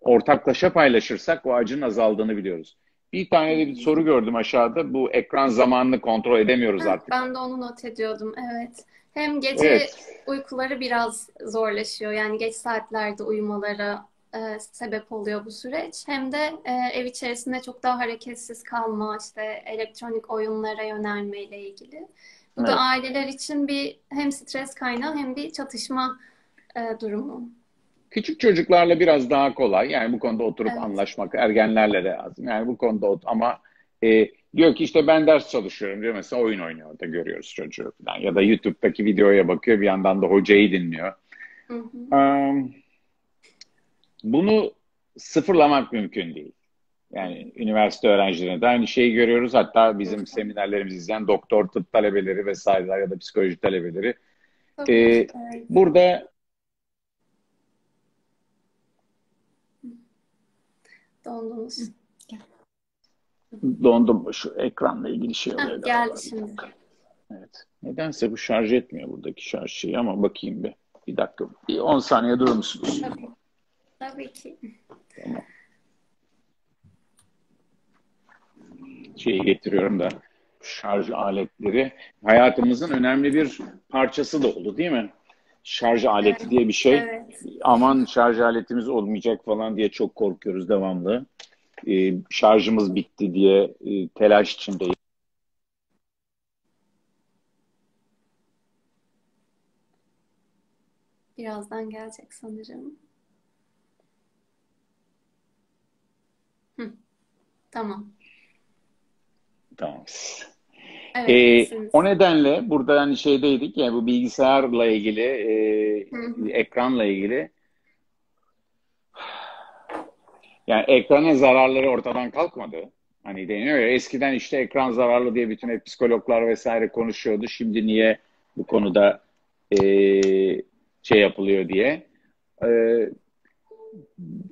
ortaklaşa paylaşırsak o acının azaldığını biliyoruz. Bir tane de bir soru gördüm aşağıda. Bu ekran zamanını kontrol edemiyoruz ha, artık. Ben de onu not ediyordum. Evet. Hem gece evet. uykuları biraz zorlaşıyor. Yani geç saatlerde uyumalara e, sebep oluyor bu süreç. Hem de e, ev içerisinde çok daha hareketsiz kalma, işte elektronik oyunlara yönelmeyle ilgili. Bu evet. da aileler için bir hem stres kaynağı hem bir çatışma e, durumu. Küçük çocuklarla biraz daha kolay. Yani bu konuda oturup evet. anlaşmak ergenlerle de lazım. Yani bu konuda ama e, diyor ki işte ben ders çalışıyorum diyor. Mesela oyun oynuyor da görüyoruz çocuğu falan. Ya da YouTube'daki videoya bakıyor bir yandan da hocayı dinliyor. Hı hı. Um, bunu sıfırlamak mümkün değil. Yani üniversite öğrencilerinde aynı şeyi görüyoruz. Hatta bizim seminerlerimizi izleyen doktor tıp talebeleri vesaireler ya da psikoloji talebeleri. Ee, burada Dondunuz. Dondum. Şu ekranla ilgili şey oluyor. Heh, geldi şimdi. Evet. Nedense bu şarj etmiyor buradaki şarj şeyi ama bakayım bir. Bir dakika. Bir 10 saniye durur musunuz? Tabii. Tabii ki. Tamam. Şeyi getiriyorum da şarj aletleri hayatımızın önemli bir parçası da oldu değil mi? Şarj aleti evet. diye bir şey. Evet. Aman şarj aletimiz olmayacak falan diye çok korkuyoruz devamlı. Ee, şarjımız bitti diye e, telaş içindeyiz. Birazdan gelecek sanırım. Hı. Tamam. Tamam. Evet, ee, o nedenle burada hani şeydeydik yani bu bilgisayarla ilgili e, ekranla ilgili yani ekranın zararları ortadan kalkmadı. Hani deniyor ya eskiden işte ekran zararlı diye bütün hep psikologlar vesaire konuşuyordu. Şimdi niye bu konuda e, şey yapılıyor diye. E,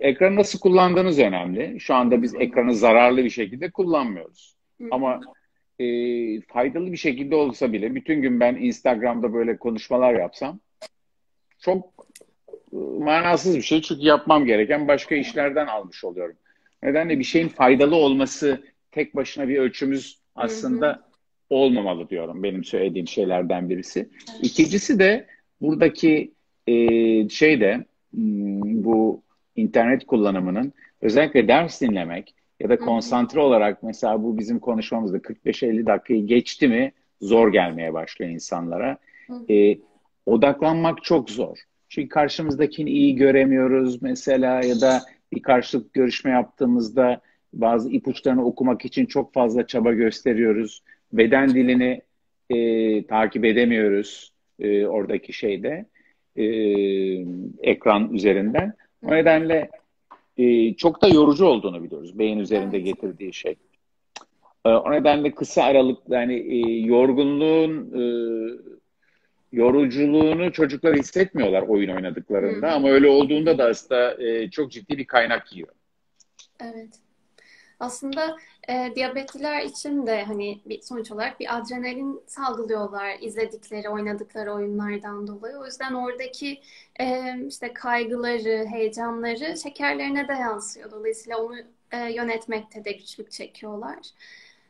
ekranı nasıl kullandığınız önemli. Şu anda biz ekranı zararlı bir şekilde kullanmıyoruz. Ama e, faydalı bir şekilde olsa bile bütün gün ben Instagram'da böyle konuşmalar yapsam çok e, manasız bir şey. Çünkü yapmam gereken başka işlerden almış oluyorum. Nedenle bir şeyin faydalı olması tek başına bir ölçümüz aslında hı hı. olmamalı diyorum. Benim söylediğim şeylerden birisi. İkincisi de buradaki e, şey de hmm, bu internet kullanımının özellikle ders dinlemek ya da konsantre olarak mesela bu bizim konuşmamızda 45-50 dakikayı geçti mi zor gelmeye başlıyor insanlara. E, odaklanmak çok zor. Çünkü karşımızdakini iyi göremiyoruz mesela ya da bir karşılık görüşme yaptığımızda bazı ipuçlarını okumak için çok fazla çaba gösteriyoruz. Beden dilini e, takip edemiyoruz e, oradaki şeyde e, ekran üzerinden. O nedenle e, çok da yorucu olduğunu biliyoruz beyin üzerinde evet. getirdiği şey. E, o nedenle kısa aralık yani e, yorgunluğun e, yoruculuğunu çocuklar hissetmiyorlar oyun oynadıklarında Hı. ama öyle olduğunda da aslında e, çok ciddi bir kaynak yiyor. Evet. Aslında e, diyabetliler için de hani bir sonuç olarak bir adrenalin salgılıyorlar izledikleri, oynadıkları oyunlardan dolayı. O yüzden oradaki e, işte kaygıları, heyecanları şekerlerine de yansıyor. Dolayısıyla onu e, yönetmekte de güçlük çekiyorlar.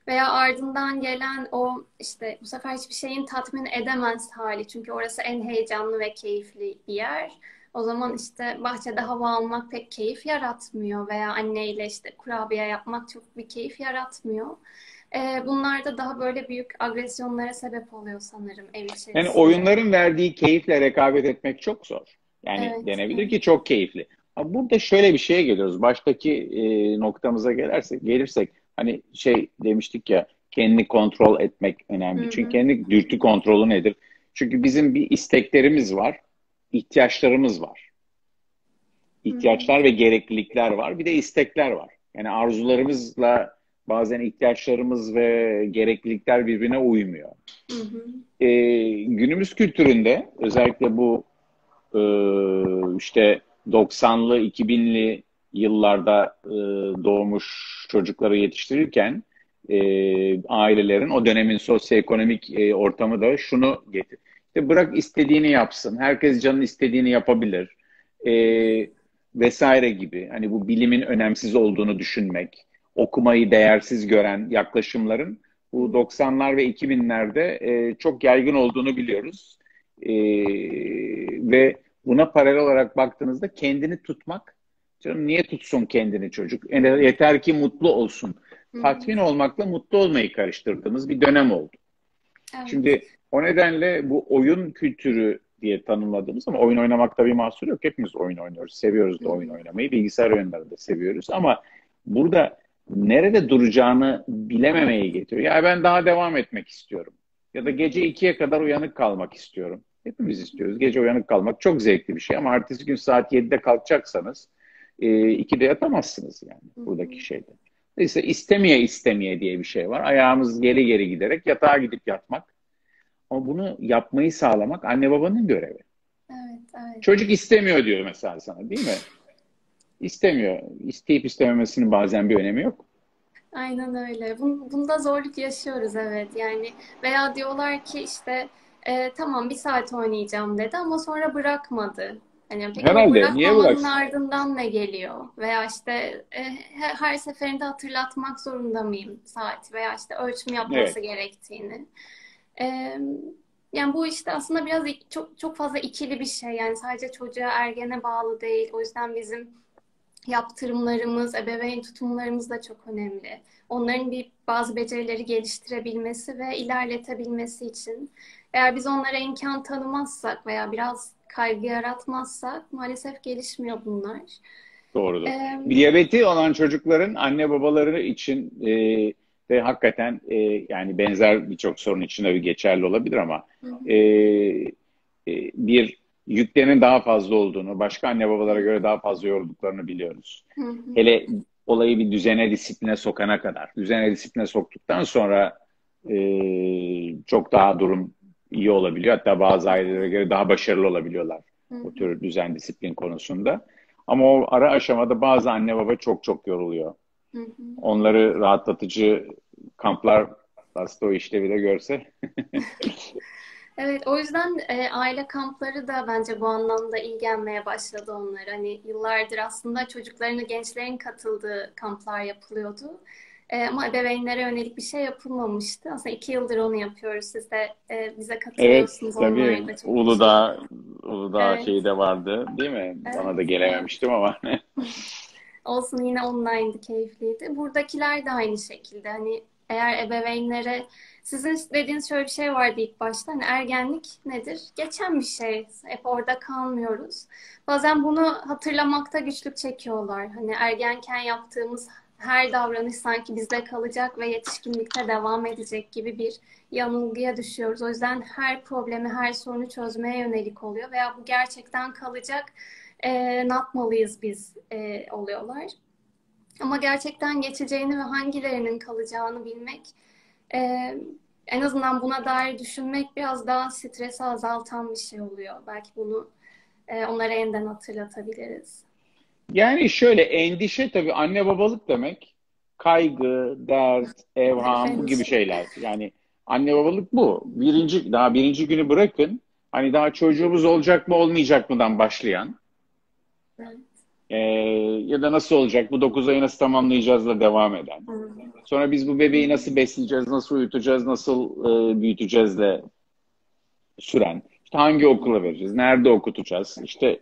Veya ardından gelen o işte bu sefer hiçbir şeyin tatmin edemez hali. Çünkü orası en heyecanlı ve keyifli bir yer o zaman işte bahçede hava almak pek keyif yaratmıyor veya anneyle işte kurabiye yapmak çok bir keyif yaratmıyor. E, bunlar da daha böyle büyük agresyonlara sebep oluyor sanırım ev içerisinde. Yani oyunların verdiği keyifle rekabet etmek çok zor. Yani Evet, denebilir evet. ki çok keyifli. Ama burada şöyle bir şeye geliyoruz. Baştaki e, noktamıza gelirsek, gelirsek hani şey demiştik ya kendini kontrol etmek önemli. Hı Çünkü kendi dürtü kontrolü nedir? Çünkü bizim bir isteklerimiz var, ihtiyaçlarımız var. İhtiyaçlar ve gereklilikler var. Bir de istekler var. Yani arzularımızla bazen ihtiyaçlarımız ve gereklilikler birbirine uymuyor. Hı hı. Ee, günümüz kültüründe özellikle bu e, işte 90'lı 2000'li yıllarda e, doğmuş çocukları yetiştirirken e, ailelerin o dönemin sosyoekonomik e, ortamı da şunu getir. İşte bırak istediğini yapsın. Herkes canın istediğini yapabilir. E, vesaire gibi. Hani bu bilimin önemsiz olduğunu düşünmek, okumayı değersiz gören yaklaşımların bu 90'lar ve 2000'lerde e, çok yaygın olduğunu biliyoruz. E, ve buna paralel olarak baktığınızda kendini tutmak, canım niye tutsun kendini çocuk? Yani yeter ki mutlu olsun. Tatmin olmakla mutlu olmayı karıştırdığımız bir dönem oldu. Evet. Şimdi o nedenle bu oyun kültürü diye tanımladığımız ama oyun oynamakta bir mahsur yok. Hepimiz oyun oynuyoruz. Seviyoruz da oyun oynamayı. Bilgisayar oyunları da seviyoruz. Ama burada nerede duracağını bilememeye getiriyor. Ya ben daha devam etmek istiyorum. Ya da gece ikiye kadar uyanık kalmak istiyorum. Hepimiz istiyoruz. Gece uyanık kalmak çok zevkli bir şey ama ertesi gün saat 7'de kalkacaksanız e, 2'de yatamazsınız yani buradaki şeyde. Dolayısıyla istemeye istemeye diye bir şey var. Ayağımız geri geri giderek yatağa gidip yatmak. Ama bunu yapmayı sağlamak anne babanın görevi. Evet, evet. Çocuk istemiyor diyor mesela sana değil mi? İstemiyor. İsteyip istememesinin bazen bir önemi yok. Aynen öyle. Bun- Bunda zorluk yaşıyoruz evet. Yani veya diyorlar ki işte e, tamam bir saat oynayacağım dedi ama sonra bırakmadı. Hani peki Herhalde. Niye bıraksın? ardından ne geliyor? Veya işte e, he- her seferinde hatırlatmak zorunda mıyım saat veya işte ölçüm yapması Evet. gerektiğini. Yani bu işte aslında biraz çok çok fazla ikili bir şey. Yani sadece çocuğa ergene bağlı değil. O yüzden bizim yaptırımlarımız, ebeveyn tutumlarımız da çok önemli. Onların bir bazı becerileri geliştirebilmesi ve ilerletebilmesi için eğer biz onlara imkan tanımazsak veya biraz kaygı yaratmazsak maalesef gelişmiyor bunlar. Doğrudur. Ee, Diyabeti olan çocukların anne babaları için e, de hakikaten e, yani benzer birçok sorun için de geçerli olabilir ama e, e, bir yüklerin daha fazla olduğunu, başka anne babalara göre daha fazla yorduklarını biliyoruz. hı hı, Hele olayı bir düzene, disipline sokana kadar. Düzene, disipline soktuktan sonra e, çok daha durum iyi olabiliyor. Hatta bazı ailelere göre daha başarılı olabiliyorlar hı bu tür düzen, disiplin konusunda. Ama o ara aşamada bazı anne baba çok çok yoruluyor. Hı hı. Onları rahatlatıcı kamplar aslında o işlevi de görse. Evet, o yüzden e, aile kampları da bence bu anlamda ilgilenmeye başladı onlar. Hani yıllardır aslında çocukların, gençlerin katıldığı kamplar yapılıyordu. E, ama ebeveynlere yönelik bir şey yapılmamıştı. Aslında iki yıldır onu yapıyoruz. Siz de e, bize Evet, katılıyorsunuz. Onlar tabii. da çok Uludağ, Uludağ Evet. şeyi de vardı, değil mi? Evet, Bana da evet. gelememiştim ama. Olsun yine online'dı, keyifliydi. Buradakiler de aynı şekilde. Hani eğer ebeveynlere sizin dediğiniz şöyle bir şey vardı ilk başta. Hani ergenlik nedir? Geçen bir şey. Hep orada kalmıyoruz. Bazen bunu hatırlamakta güçlük çekiyorlar. Hani ergenken yaptığımız her davranış sanki bizde kalacak ve yetişkinlikte devam edecek gibi bir yanılgıya düşüyoruz. O yüzden her problemi, her sorunu çözmeye yönelik oluyor veya bu gerçekten kalacak e, ne yapmalıyız biz e, oluyorlar. Ama gerçekten geçeceğini ve hangilerinin kalacağını bilmek, e, en azından buna dair düşünmek biraz daha stresi azaltan bir şey oluyor. Belki bunu e, onlara yeniden hatırlatabiliriz. Yani şöyle endişe tabii anne babalık demek kaygı, dert, evham bu gibi şeyler. Yani anne babalık bu. Birinci, daha birinci günü bırakın. Hani daha çocuğumuz olacak mı olmayacak mıdan başlayan. Evet. Ee, ya da nasıl olacak bu 9 ayı nasıl tamamlayacağızla devam eden. Hı. Sonra biz bu bebeği nasıl besleyeceğiz, nasıl uyutacağız, nasıl e, büyüteceğizle süren. İşte hangi okula vereceğiz, nerede okutacağız, işte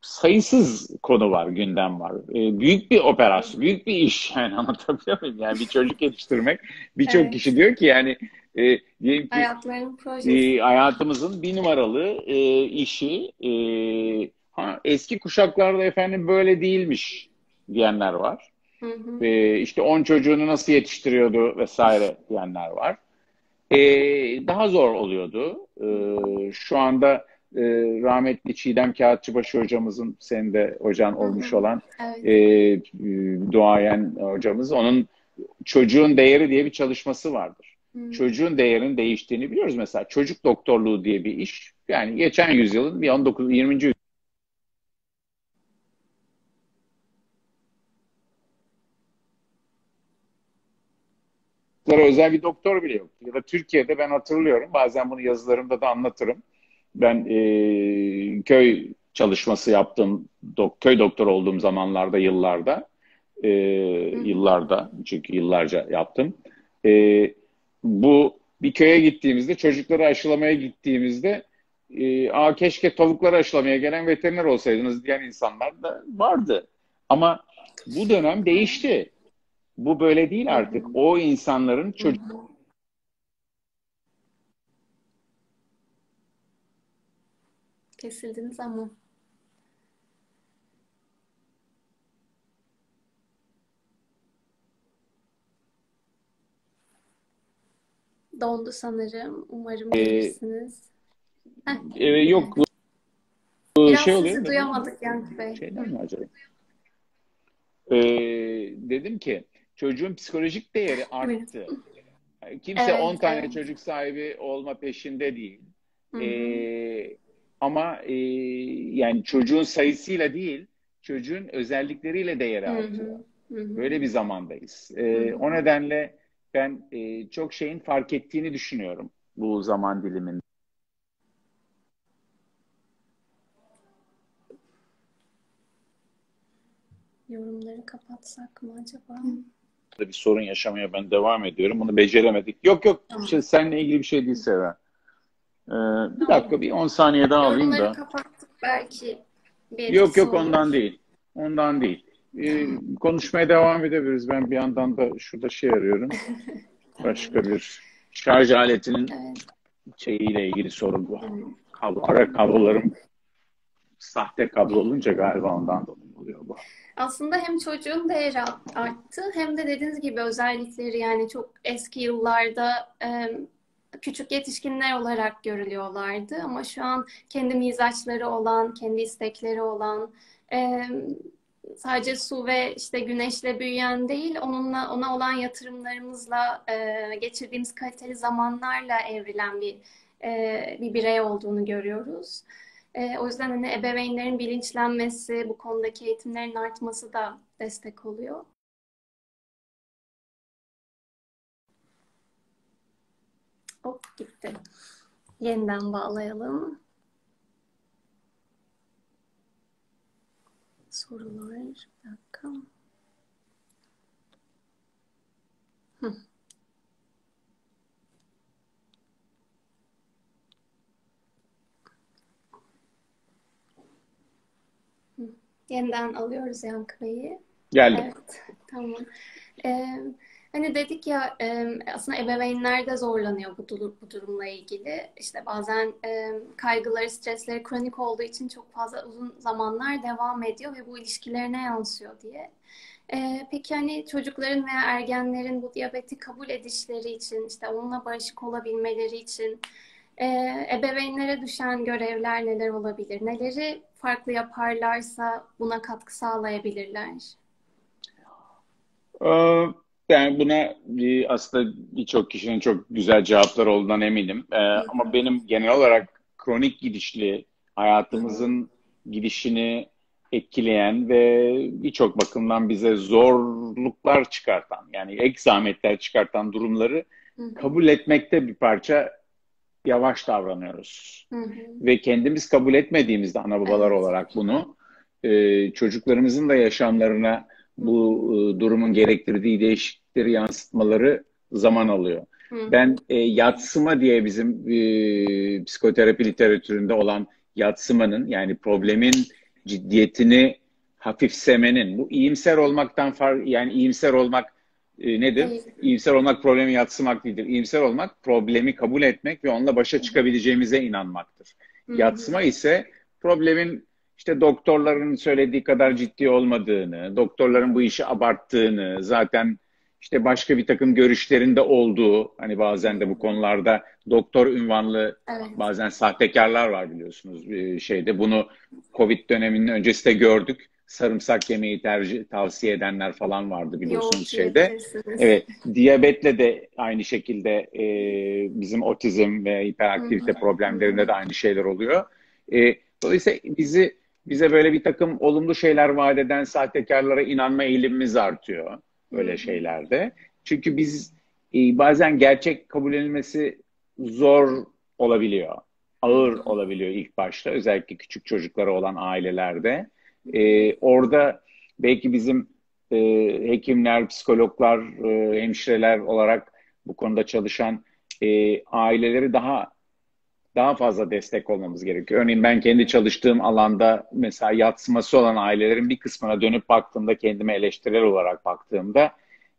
sayısız konu var, gündem var. E, büyük bir operasyon, büyük bir iş yani anlatabiliyor muyum? Yani bir çocuk yetiştirmek birçok Evet. kişi diyor ki yani e, diyelim ki e, hayatımızın bir numaralı e, işi e, ha, eski kuşaklarda efendim böyle değilmiş diyenler var. Hı hı. E, işte 10 çocuğunu nasıl yetiştiriyordu vesaire diyenler var. E, daha zor oluyordu. E, şu anda e, rahmetli Çiğdem Kağıtçıbaşı hocamızın, senin de hocan olmuş Hı hı. olan Evet. e, e, duayen hocamız, onun çocuğun değeri diye bir çalışması vardır. Hı. Çocuğun değerinin değiştiğini biliyoruz mesela. Çocuk doktorluğu diye bir iş. Yani geçen yüzyılın bir 19 20. yüzyılın özel bir doktor bile yoktu. Ya da Türkiye'de ben hatırlıyorum. Bazen bunu yazılarımda da anlatırım. Ben e, köy çalışması yaptım. Dok, köy doktor olduğum zamanlarda, yıllarda. E, yıllarda. Çünkü yıllarca yaptım. E, bu bir köye gittiğimizde, çocukları aşılamaya gittiğimizde e, Aa, keşke tavukları aşılamaya gelen veteriner olsaydınız diyen insanlar da vardı. Ama bu dönem değişti. Bu böyle değil artık. O insanların çocuk. Kesildiniz ama. Dondu sanırım. Umarım Ee, gelirsiniz. e, yok bu, Biraz şey oluyor. sizi duyamadık Yankı Bey. Şeyden mi acaba? Ee, dedim ki çocuğun psikolojik değeri arttı. Kimse Evet, 10 tane evet. çocuk sahibi olma peşinde değil. Hı hı. Ee, ama e, yani çocuğun sayısıyla değil, çocuğun özellikleriyle değeri Hı artıyor. hı. Hı hı. Böyle bir zamandayız. Ee, Hı hı. o nedenle ben e, çok şeyin fark ettiğini düşünüyorum bu zaman diliminde. Yorumları kapatsak mı acaba? Bir sorun yaşamaya ben devam ediyorum. Bunu beceremedik. Yok yok, Tamam. şey, seninle ilgili bir şey değil Seven. Ee, bir dakika, bir 10 saniye daha alayım da. kapattık belki. Bir Yok yok olur. ondan değil. Ondan değil. Ee, konuşmaya devam edebiliriz. Ben bir yandan da şurada şey arıyorum. Başka bir şarj aletinin Evet. şeyiyle ilgili sorun bu. Kablo, ara kablolarım sahte kablo olunca galiba ondan dolayı oluyor bu. Aslında hem çocuğun değeri arttı hem de dediğiniz gibi özellikleri yani çok eski yıllarda küçük yetişkinler olarak görülüyorlardı ama şu an kendi mizaçları olan, kendi istekleri olan sadece su ve işte güneşle büyüyen değil, onunla ona olan yatırımlarımızla geçirdiğimiz kaliteli zamanlarla evrilen bir bir birey olduğunu görüyoruz. E, o yüzden hani ebeveynlerin bilinçlenmesi, bu konudaki eğitimlerin artması da destek oluyor. Hop gitti. Yeniden bağlayalım. Sorular. Bir dakika. Hı. Hı. Yeniden alıyoruz Yankı Bey'i. Geldim. Evet, tamam. Ee, hani dedik ya e, aslında ebeveynler de zorlanıyor bu, dur- bu durumla ilgili. İşte bazen e, kaygıları, stresleri kronik olduğu için çok fazla uzun zamanlar devam ediyor ve bu ilişkilerine yansıyor diye. Ee, peki hani çocukların veya ergenlerin bu diyabeti kabul edişleri için, işte onunla barışık olabilmeleri için e, ebeveynlere düşen görevler neler olabilir? Neleri farklı yaparlarsa buna katkı sağlayabilirler? Ee, Yani buna aslında birçok kişinin çok güzel cevapları olduğundan eminim. Ee, ama benim genel olarak kronik gidişli hayatımızın gidişini etkileyen ve birçok bakımdan bize zorluklar çıkartan yani ek zahmetler çıkartan durumları kabul etmekte bir parça yavaş davranıyoruz. Hı hı. Ve kendimiz kabul etmediğimizde ana babalar Evet. olarak bunu e, çocuklarımızın da yaşamlarına bu e, durumun gerektirdiği değişiklikleri yansıtmaları zaman alıyor. Hı. Ben e, yatsıma diye bizim e, psikoterapi literatüründe olan yatsımanın yani problemin ciddiyetini hafifsemenin, bu iyimser olmaktan fark, yani iyimser olmak e, nedir? Evet. İyimser olmak problemi yatsımak değildir. İyimser olmak problemi kabul etmek ve onunla başa çıkabileceğimize inanmaktır. Yatsıma ise problemin işte doktorların söylediği kadar ciddi olmadığını, doktorların bu işi abarttığını, zaten işte başka bir takım görüşlerinde olduğu, hani bazen de bu konularda doktor ünvanlı Evet. bazen sahtekarlar var biliyorsunuz şeyde. Bunu Covid döneminin öncesi de gördük. Sarımsak yemeği tercih tavsiye edenler falan vardı biliyorsunuz Yoğurt şeyde. Evet, diyabetle de aynı şekilde e, bizim otizm ve hiperaktivite problemlerinde de aynı şeyler oluyor. E, dolayısıyla bizi bize böyle bir takım olumlu şeyler vaat eden sahtekarlara inanma eğilimimiz artıyor böyle Hı hı. şeylerde. Çünkü biz e, bazen gerçek kabul edilmesi zor olabiliyor, ağır olabiliyor ilk başta özellikle küçük çocukları olan ailelerde. E, orada belki bizim e, hekimler, psikologlar, e, hemşireler olarak bu konuda çalışan e, aileleri daha daha fazla destek olmamız gerekiyor. Örneğin ben kendi çalıştığım alanda mesela yatsıması olan ailelerin bir kısmına dönüp baktığımda kendime eleştirel olarak baktığımda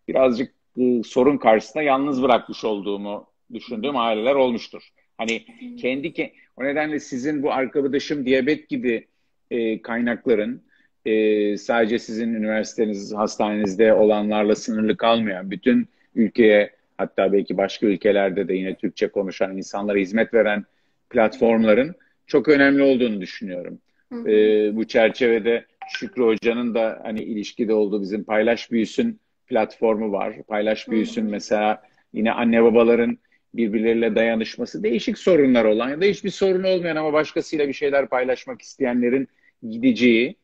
birazcık e, sorun karşısında yalnız bırakmış olduğumu düşündüğüm aileler olmuştur. Hani kendi ke- o nedenle sizin bu arkadaşım diyabet gibi e, kaynakların e, sadece sizin üniversiteniz, hastanenizde olanlarla sınırlı kalmayan bütün ülkeye hatta belki başka ülkelerde de yine Türkçe konuşan insanlara hizmet veren platformların çok önemli olduğunu düşünüyorum. Hı hı. E, bu çerçevede Şükrü Hoca'nın da hani ilişkide olduğu bizim Paylaş Büyüsün platformu var. Paylaş Hı Büyüsün hı. mesela yine anne babaların birbirleriyle dayanışması, değişik sorunlar olan ya da hiçbir sorun olmayan ama başkasıyla bir şeyler paylaşmak isteyenlerin gideceği,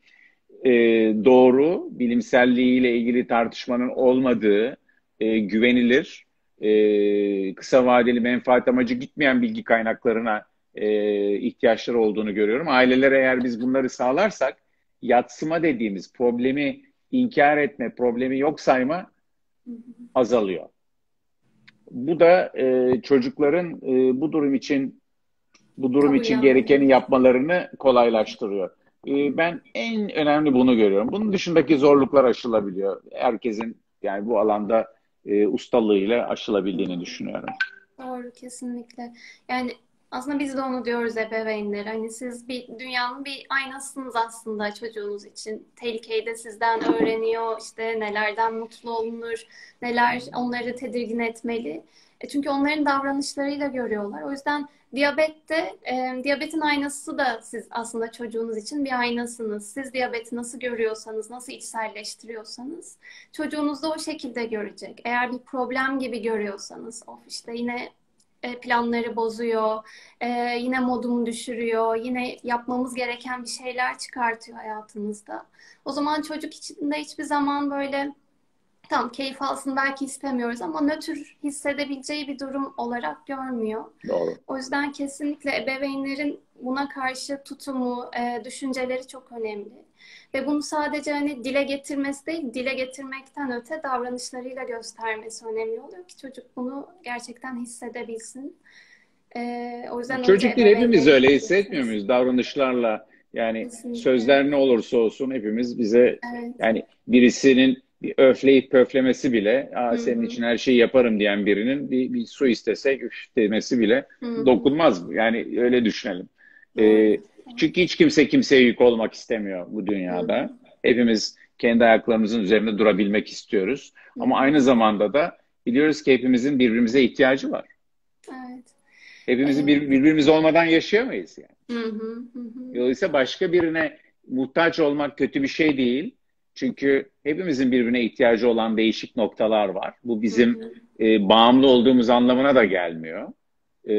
e, doğru, bilimselliğiyle ilgili tartışmanın olmadığı, e, güvenilir, e, kısa vadeli menfaat amacı gitmeyen bilgi kaynaklarına e, ihtiyaçları olduğunu görüyorum. Ailelere eğer biz bunları sağlarsak, yatsıma dediğimiz problemi inkar etme, problemi yok sayma azalıyor. Bu da e, çocukların e, bu durum için bu durum için Kabullenmeleri. gerekeni yapmalarını kolaylaştırıyor. E, ben en önemli bunu görüyorum. Bunun dışındaki zorluklar aşılabiliyor. Herkesin yani bu alanda e, ustalığıyla aşılabildiğini düşünüyorum. Doğru kesinlikle. Yani aslında biz de onu diyoruz ebeveynler. Hani siz bir dünyanın bir aynasınız aslında çocuğunuz için. Tehlikeyi de sizden öğreniyor. İşte nelerden mutlu olunur, neler onları tedirgin etmeli. E çünkü onların davranışlarıyla görüyorlar. O yüzden diyabette, e, diyabetin aynası da siz aslında çocuğunuz için bir aynasınız. Siz diyabeti nasıl görüyorsanız, nasıl içselleştiriyorsanız çocuğunuz da o şekilde görecek. Eğer bir problem gibi görüyorsanız, of işte yine e, planları bozuyor, e, yine modumu düşürüyor, yine yapmamız gereken bir şeyler çıkartıyor hayatımızda. O zaman çocuk için de hiçbir zaman böyle tamam keyif alsın belki istemiyoruz ama nötr hissedebileceği bir durum olarak görmüyor. Doğru. O yüzden kesinlikle ebeveynlerin buna karşı tutumu, e, düşünceleri çok önemli. Ve bunu sadece hani dile getirmesi değil, dile getirmekten öte davranışlarıyla göstermesi önemli oluyor ki çocuk bunu gerçekten hissedebilsin. E, o yüzden Çocuk değil hepimiz öyle hissetmiyor muyuz? Davranışlarla yani Kesinlikle. sözler ne olursa olsun hepimiz bize Evet. yani birisinin bir öfleyip pöflemesi bile Aa, senin için her şeyi yaparım diyen birinin bir, bir su istesek üf demesi bile Hı hı. dokunmaz mı? Yani öyle düşünelim. Ee, çünkü hiç kimse kimseye yük olmak istemiyor bu dünyada. Hepimiz kendi ayaklarımızın üzerinde durabilmek istiyoruz. Hı Ama aynı zamanda da biliyoruz ki hepimizin birbirimize ihtiyacı var. Evet. Hepimizi Evet. bir, birbirimiz olmadan yaşayamayız yani. Hı hı. Dolayısıyla başka birine muhtaç olmak kötü bir şey değil. Çünkü hepimizin birbirine ihtiyacı olan değişik noktalar var. Bu bizim Hı hı. e, bağımlı olduğumuz anlamına da gelmiyor. E,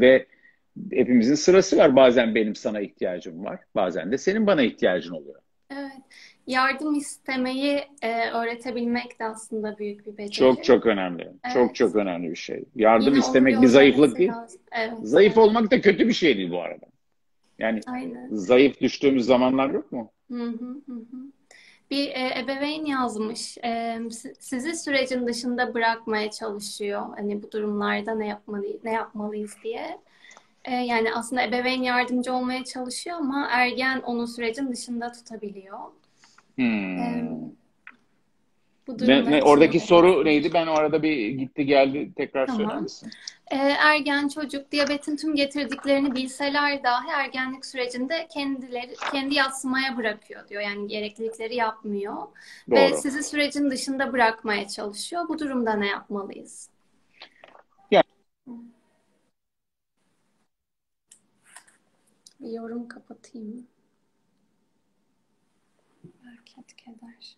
ve hepimizin sırası var. Bazen benim sana ihtiyacım var. Bazen de senin bana ihtiyacın oluyor. Evet. Yardım istemeyi e, öğretebilmek de aslında büyük bir beceri. Çok çok önemli. Çok Evet. çok önemli bir şey. Yardım Yine istemek bir zayıflık değil. lazım. Evet. Zayıf olmak da kötü bir şey değil bu arada. Yani Aynen. zayıf düştüğümüz zamanlar yok mu? Hı, hı hı. Bir e, ebeveyn yazmış. E, si- sizi sürecin dışında bırakmaya çalışıyor. Hani bu durumlarda ne yapmalı, ne yapmalıyız diye. E, yani aslında ebeveyn yardımcı olmaya çalışıyor ama ergen onun sürecin dışında tutabiliyor. Hmm. E, bu Ne, ne- oradaki soru neydi? Ben o arada bir gitti geldi. Tekrar Tamam. söyler misin? E, ergen çocuk diyabetin tüm getirdiklerini bilseler dahi ergenlik sürecinde kendileri kendi yatsımaya bırakıyor diyor. Yani gereklilikleri yapmıyor ve Doğru. sizi sürecin dışında bırakmaya çalışıyor. Bu durumda ne yapmalıyız? Ya- Bir yorum kapatayım. Belki etki eder.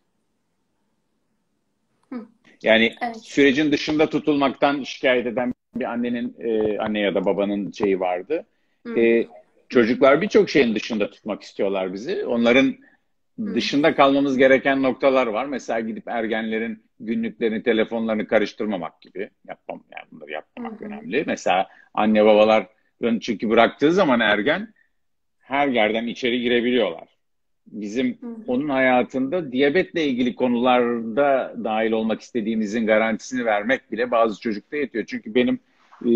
Yani Evet. sürecin dışında tutulmaktan şikayet eden bir annenin e, anne ya da babanın şeyi vardı. E, çocuklar birçok şeyin dışında tutmak istiyorlar bizi. Onların Hı. dışında kalmamız gereken noktalar var. Mesela gidip ergenlerin günlüklerini, telefonlarını karıştırmamak gibi. Yapmam, yani bunları yapmamak hı. önemli. Mesela anne babaların çünkü bıraktığı zaman ergen her yerden içeri girebiliyorlar. Bizim Hı hı. onun hayatında diyabetle ilgili konularda dahil olmak istediğimizin garantisini vermek bile bazı çocukta yetiyor. Çünkü benim e,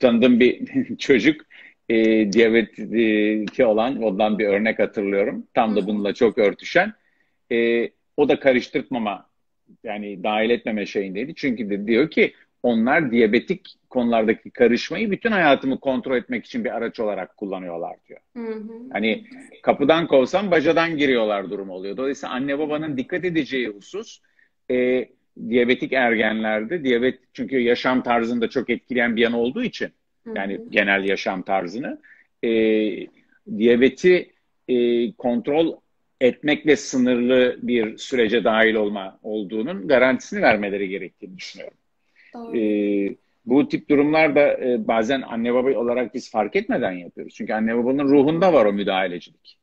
tanıdığım bir çocuk e, diyabeti olan, ondan bir örnek hatırlıyorum. Tam da bununla çok örtüşen. E, o da karıştırtmama, yani dahil etmeme şeyindeydi. Çünkü de diyor ki onlar diyabetik konulardaki karışmayı bütün hayatımı kontrol etmek için bir araç olarak kullanıyorlar diyor. Hı hı. Hani kapıdan kovsam bacadan giriyorlar durum oluyor. Dolayısıyla anne babanın dikkat edeceği husus e, diyabetik ergenlerde diyabet çünkü yaşam tarzını da çok etkileyen bir yan olduğu için Hı yani hı. genel yaşam tarzını e, diyabeti e, kontrol etmekle sınırlı bir sürece dahil olma olduğunun garantisini vermeleri gerektiğini düşünüyorum. Doğru. E, bu tip durumlar da e, bazen anne baba olarak biz fark etmeden yapıyoruz. Çünkü anne babanın ruhunda var o müdahalecilik.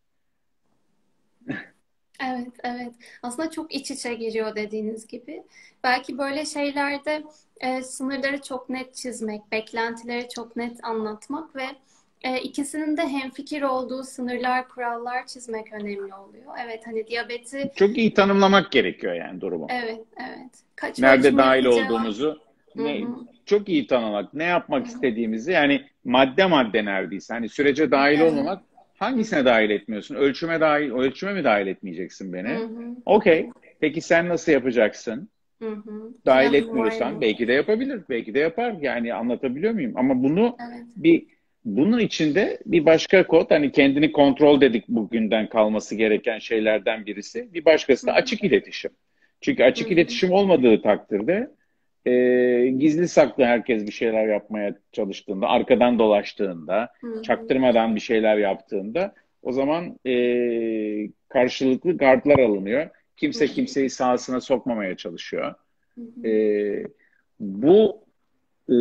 Evet, evet. Aslında çok iç içe giriyor dediğiniz gibi. Belki böyle şeylerde e, sınırları çok net çizmek, beklentileri çok net anlatmak ve e, ikisinin de hemfikir olduğu sınırlar, kurallar çizmek önemli oluyor. Evet, hani diyabeti, Çok iyi tanımlamak gerekiyor yani durumu. evet, evet. Kaç Nerede dahil yapacağı, olduğumuzu ne, hı. çok iyi tanımak, ne yapmak istediğimizi yani madde madde neredeyse hani sürece dahil olmamak hangisine dahil etmiyorsun? Ölçüme dahil, ölçüme mi dahil etmeyeceksin beni? Okey. Peki sen nasıl yapacaksın? Hı hı. Dahil etmiyorsan belki de yapabilir, belki de yapar. Yani anlatabiliyor muyum? Ama bunu Evet. bir bunun içinde bir başka kod hani kendini kontrol dedik bugünden kalması gereken şeylerden birisi. Bir başkası da açık iletişim. Çünkü açık Hı hı. iletişim olmadığı takdirde e, gizli saklı herkes bir şeyler yapmaya çalıştığında, arkadan dolaştığında, Hı hı. çaktırmadan bir şeyler yaptığında o zaman e, karşılıklı gardlar alınıyor. Kimse Hı hı. kimseyi sahasına sokmamaya çalışıyor. E, bu e,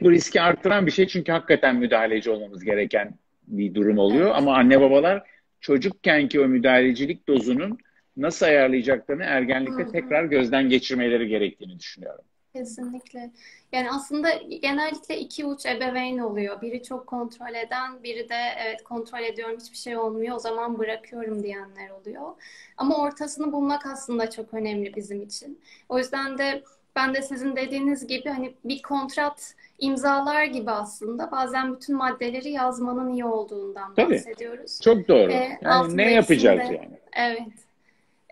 bu riski artıran bir şey çünkü hakikaten müdahaleci olmamız gereken bir durum oluyor. Evet. Ama anne babalar çocukkenki o müdahalecilik dozunun nasıl ayarlayacaklarını ergenlikte hı. tekrar gözden geçirmeleri gerektiğini düşünüyorum. Kesinlikle. Yani aslında genellikle iki uç ebeveyn oluyor. Biri çok kontrol eden, biri de evet kontrol ediyorum hiçbir şey olmuyor o zaman bırakıyorum diyenler oluyor. Ama ortasını bulmak aslında çok önemli bizim için. O yüzden de ben de sizin dediğiniz gibi hani bir kontrat imzalar gibi aslında bazen bütün maddeleri yazmanın iyi olduğundan Tabii. bahsediyoruz. Çok doğru. Ee, Yani ne yapacağız ikisinde- yani? Evet.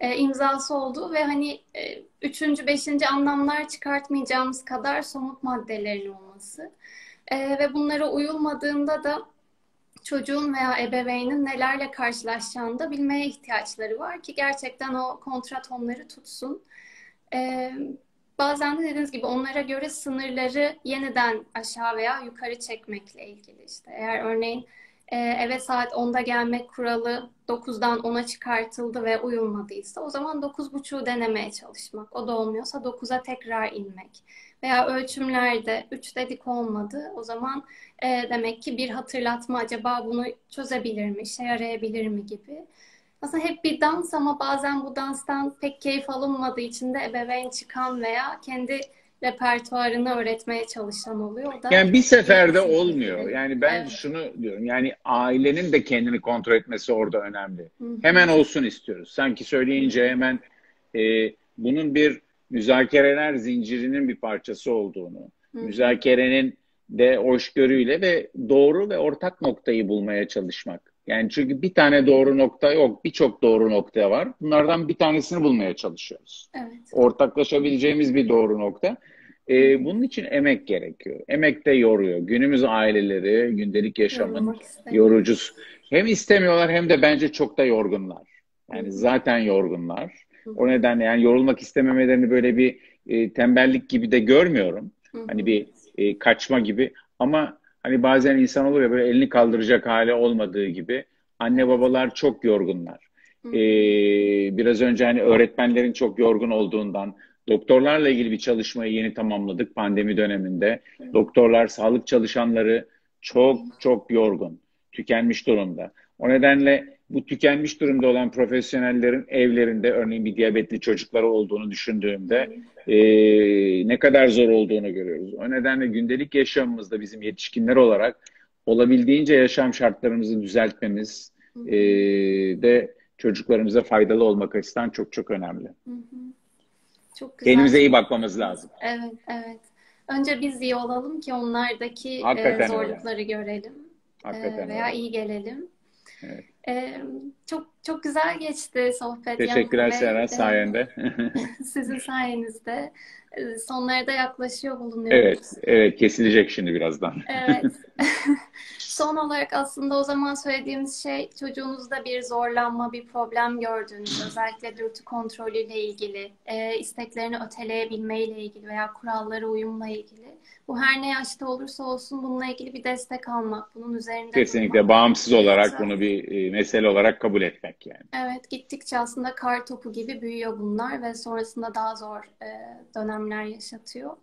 E, imzası olduğu ve hani e, üçüncü, beşinci anlamlar çıkartmayacağımız kadar somut maddelerin olması. E, ve bunlara uyulmadığında da çocuğun veya ebeveynin nelerle karşılaşacağını da bilmeye ihtiyaçları var ki gerçekten o kontrat onları tutsun. E, bazen de dediğiniz gibi onlara göre sınırları yeniden aşağı veya yukarı çekmekle ilgili işte. Eğer örneğin eve saat 10'da gelmek kuralı 9'dan 10'a çıkartıldı ve uyulmadıysa o zaman 9.30'u denemeye çalışmak. O da olmuyorsa 9'a tekrar inmek. Veya ölçümlerde 3 dedik olmadı. O zaman e, demek ki bir hatırlatma acaba bunu çözebilir mi, işe yarayabilir mi gibi. Aslında hep bir dans ama bazen bu danstan pek keyif alınmadığı için de ebeveyn çıkan veya kendi repertuarını öğretmeye çalışan oluyor. O da Yani bir seferde olmuyor. Yani ben Evet. şunu diyorum. Yani ailenin de kendini kontrol etmesi orada önemli. Hı hı. Hemen olsun istiyoruz. Sanki söyleyince hemen e, bunun bir müzakereler zincirinin bir parçası olduğunu, Hı hı. müzakerenin de hoşgörüyle ve doğru ve ortak noktayı bulmaya çalışmak. Yani çünkü bir tane doğru nokta yok, birçok doğru nokta var. Bunlardan bir tanesini bulmaya çalışıyoruz. Evet. Ortaklaşabileceğimiz bir doğru nokta. Ee, bunun için emek gerekiyor. Emek de yoruyor. Günümüz aileleri, gündelik yaşamın yorucu. Hem istemiyorlar hem de bence çok da yorgunlar. Yani zaten yorgunlar. O nedenle yani yorulmak istememelerini böyle bir e, tembellik gibi de görmüyorum. Hani bir e, kaçma gibi ama hani bazen insan olur ya böyle elini kaldıracak hali olmadığı gibi anne babalar çok yorgunlar. Hı E, biraz önce hani öğretmenlerin çok yorgun olduğundan doktorlarla ilgili bir çalışmayı yeni tamamladık pandemi döneminde. Doktorlar, sağlık çalışanları çok çok yorgun, tükenmiş durumda. O nedenle bu tükenmiş durumda olan profesyonellerin evlerinde örneğin bir diyabetli çocukları olduğunu düşündüğümde e, ne kadar zor olduğunu görüyoruz. O nedenle gündelik yaşamımızda bizim yetişkinler olarak olabildiğince yaşam şartlarımızı düzeltmemiz e, de çocuklarımıza faydalı olmak açısından çok çok önemli. Hı hı. Çok güzel. Kendimize iyi bakmamız lazım. Evet, evet. Önce biz iyi olalım ki onlardaki e, Hakikaten öyle. zorlukları görelim e, Hakikaten veya öyle. iyi gelelim. Evet. Çok çok güzel geçti sohbet Teşekkürler E, sayende. Sizin sayenizde e, sonlara da yaklaşıyor bulunuyoruz. Evet, evet kesilecek şimdi birazdan. Evet. Son olarak aslında o zaman söylediğimiz şey çocuğunuzda bir zorlanma, bir problem gördüğünüz özellikle dürtü kontrolüyle ilgili, e, isteklerini öteleyebilmeyle ilgili veya kurallara uyumla ilgili. Bu her ne yaşta olursa olsun bununla ilgili bir destek almak, bunun üzerinde Kesinlikle durmak. bağımsız olarak Güzel. bunu bir e, mesele olarak kabul etmek yani. Evet, gittikçe aslında kar topu gibi büyüyor bunlar ve sonrasında daha zor e, dönemler yaşatıyor.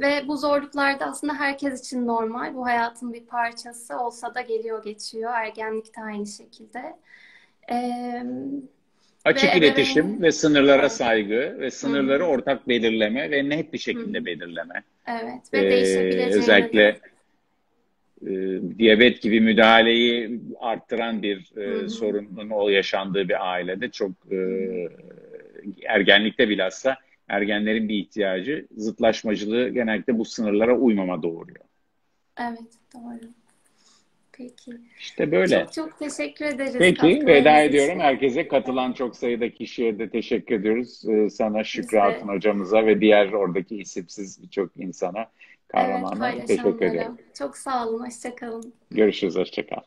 Ve bu zorluklar da aslında herkes için normal. Bu hayatın bir parçası olsa da geliyor geçiyor. Ergenlik de aynı şekilde. Ee, Açık Ve iletişim ebeveyn- ve sınırlara Evet. saygı ve sınırları Hı. ortak belirleme ve net bir şekilde Hı. belirleme. evet ve Ee, değişebileceğini özellikle e, diyabet gibi müdahaleyi arttıran bir e, Hı hı. sorunun o yaşandığı bir ailede çok e, ergenlikte bilhassa ergenlerin bir ihtiyacı zıtlaşmacılığı genellikle bu sınırlara uymama doğuruyor. Evet, doğru. Peki. İşte böyle. Çok çok teşekkür ederiz Peki veda için. ediyorum. Herkese katılan çok sayıda kişiye de teşekkür ediyoruz. Ee, Sana Şükrü. Hatun hocamıza ve diğer oradaki isimsiz birçok insana, Evet, kahramana teşekkür paylaşanlara. Çok sağ olun, hoşça kalın. Görüşürüz, hoşça kal.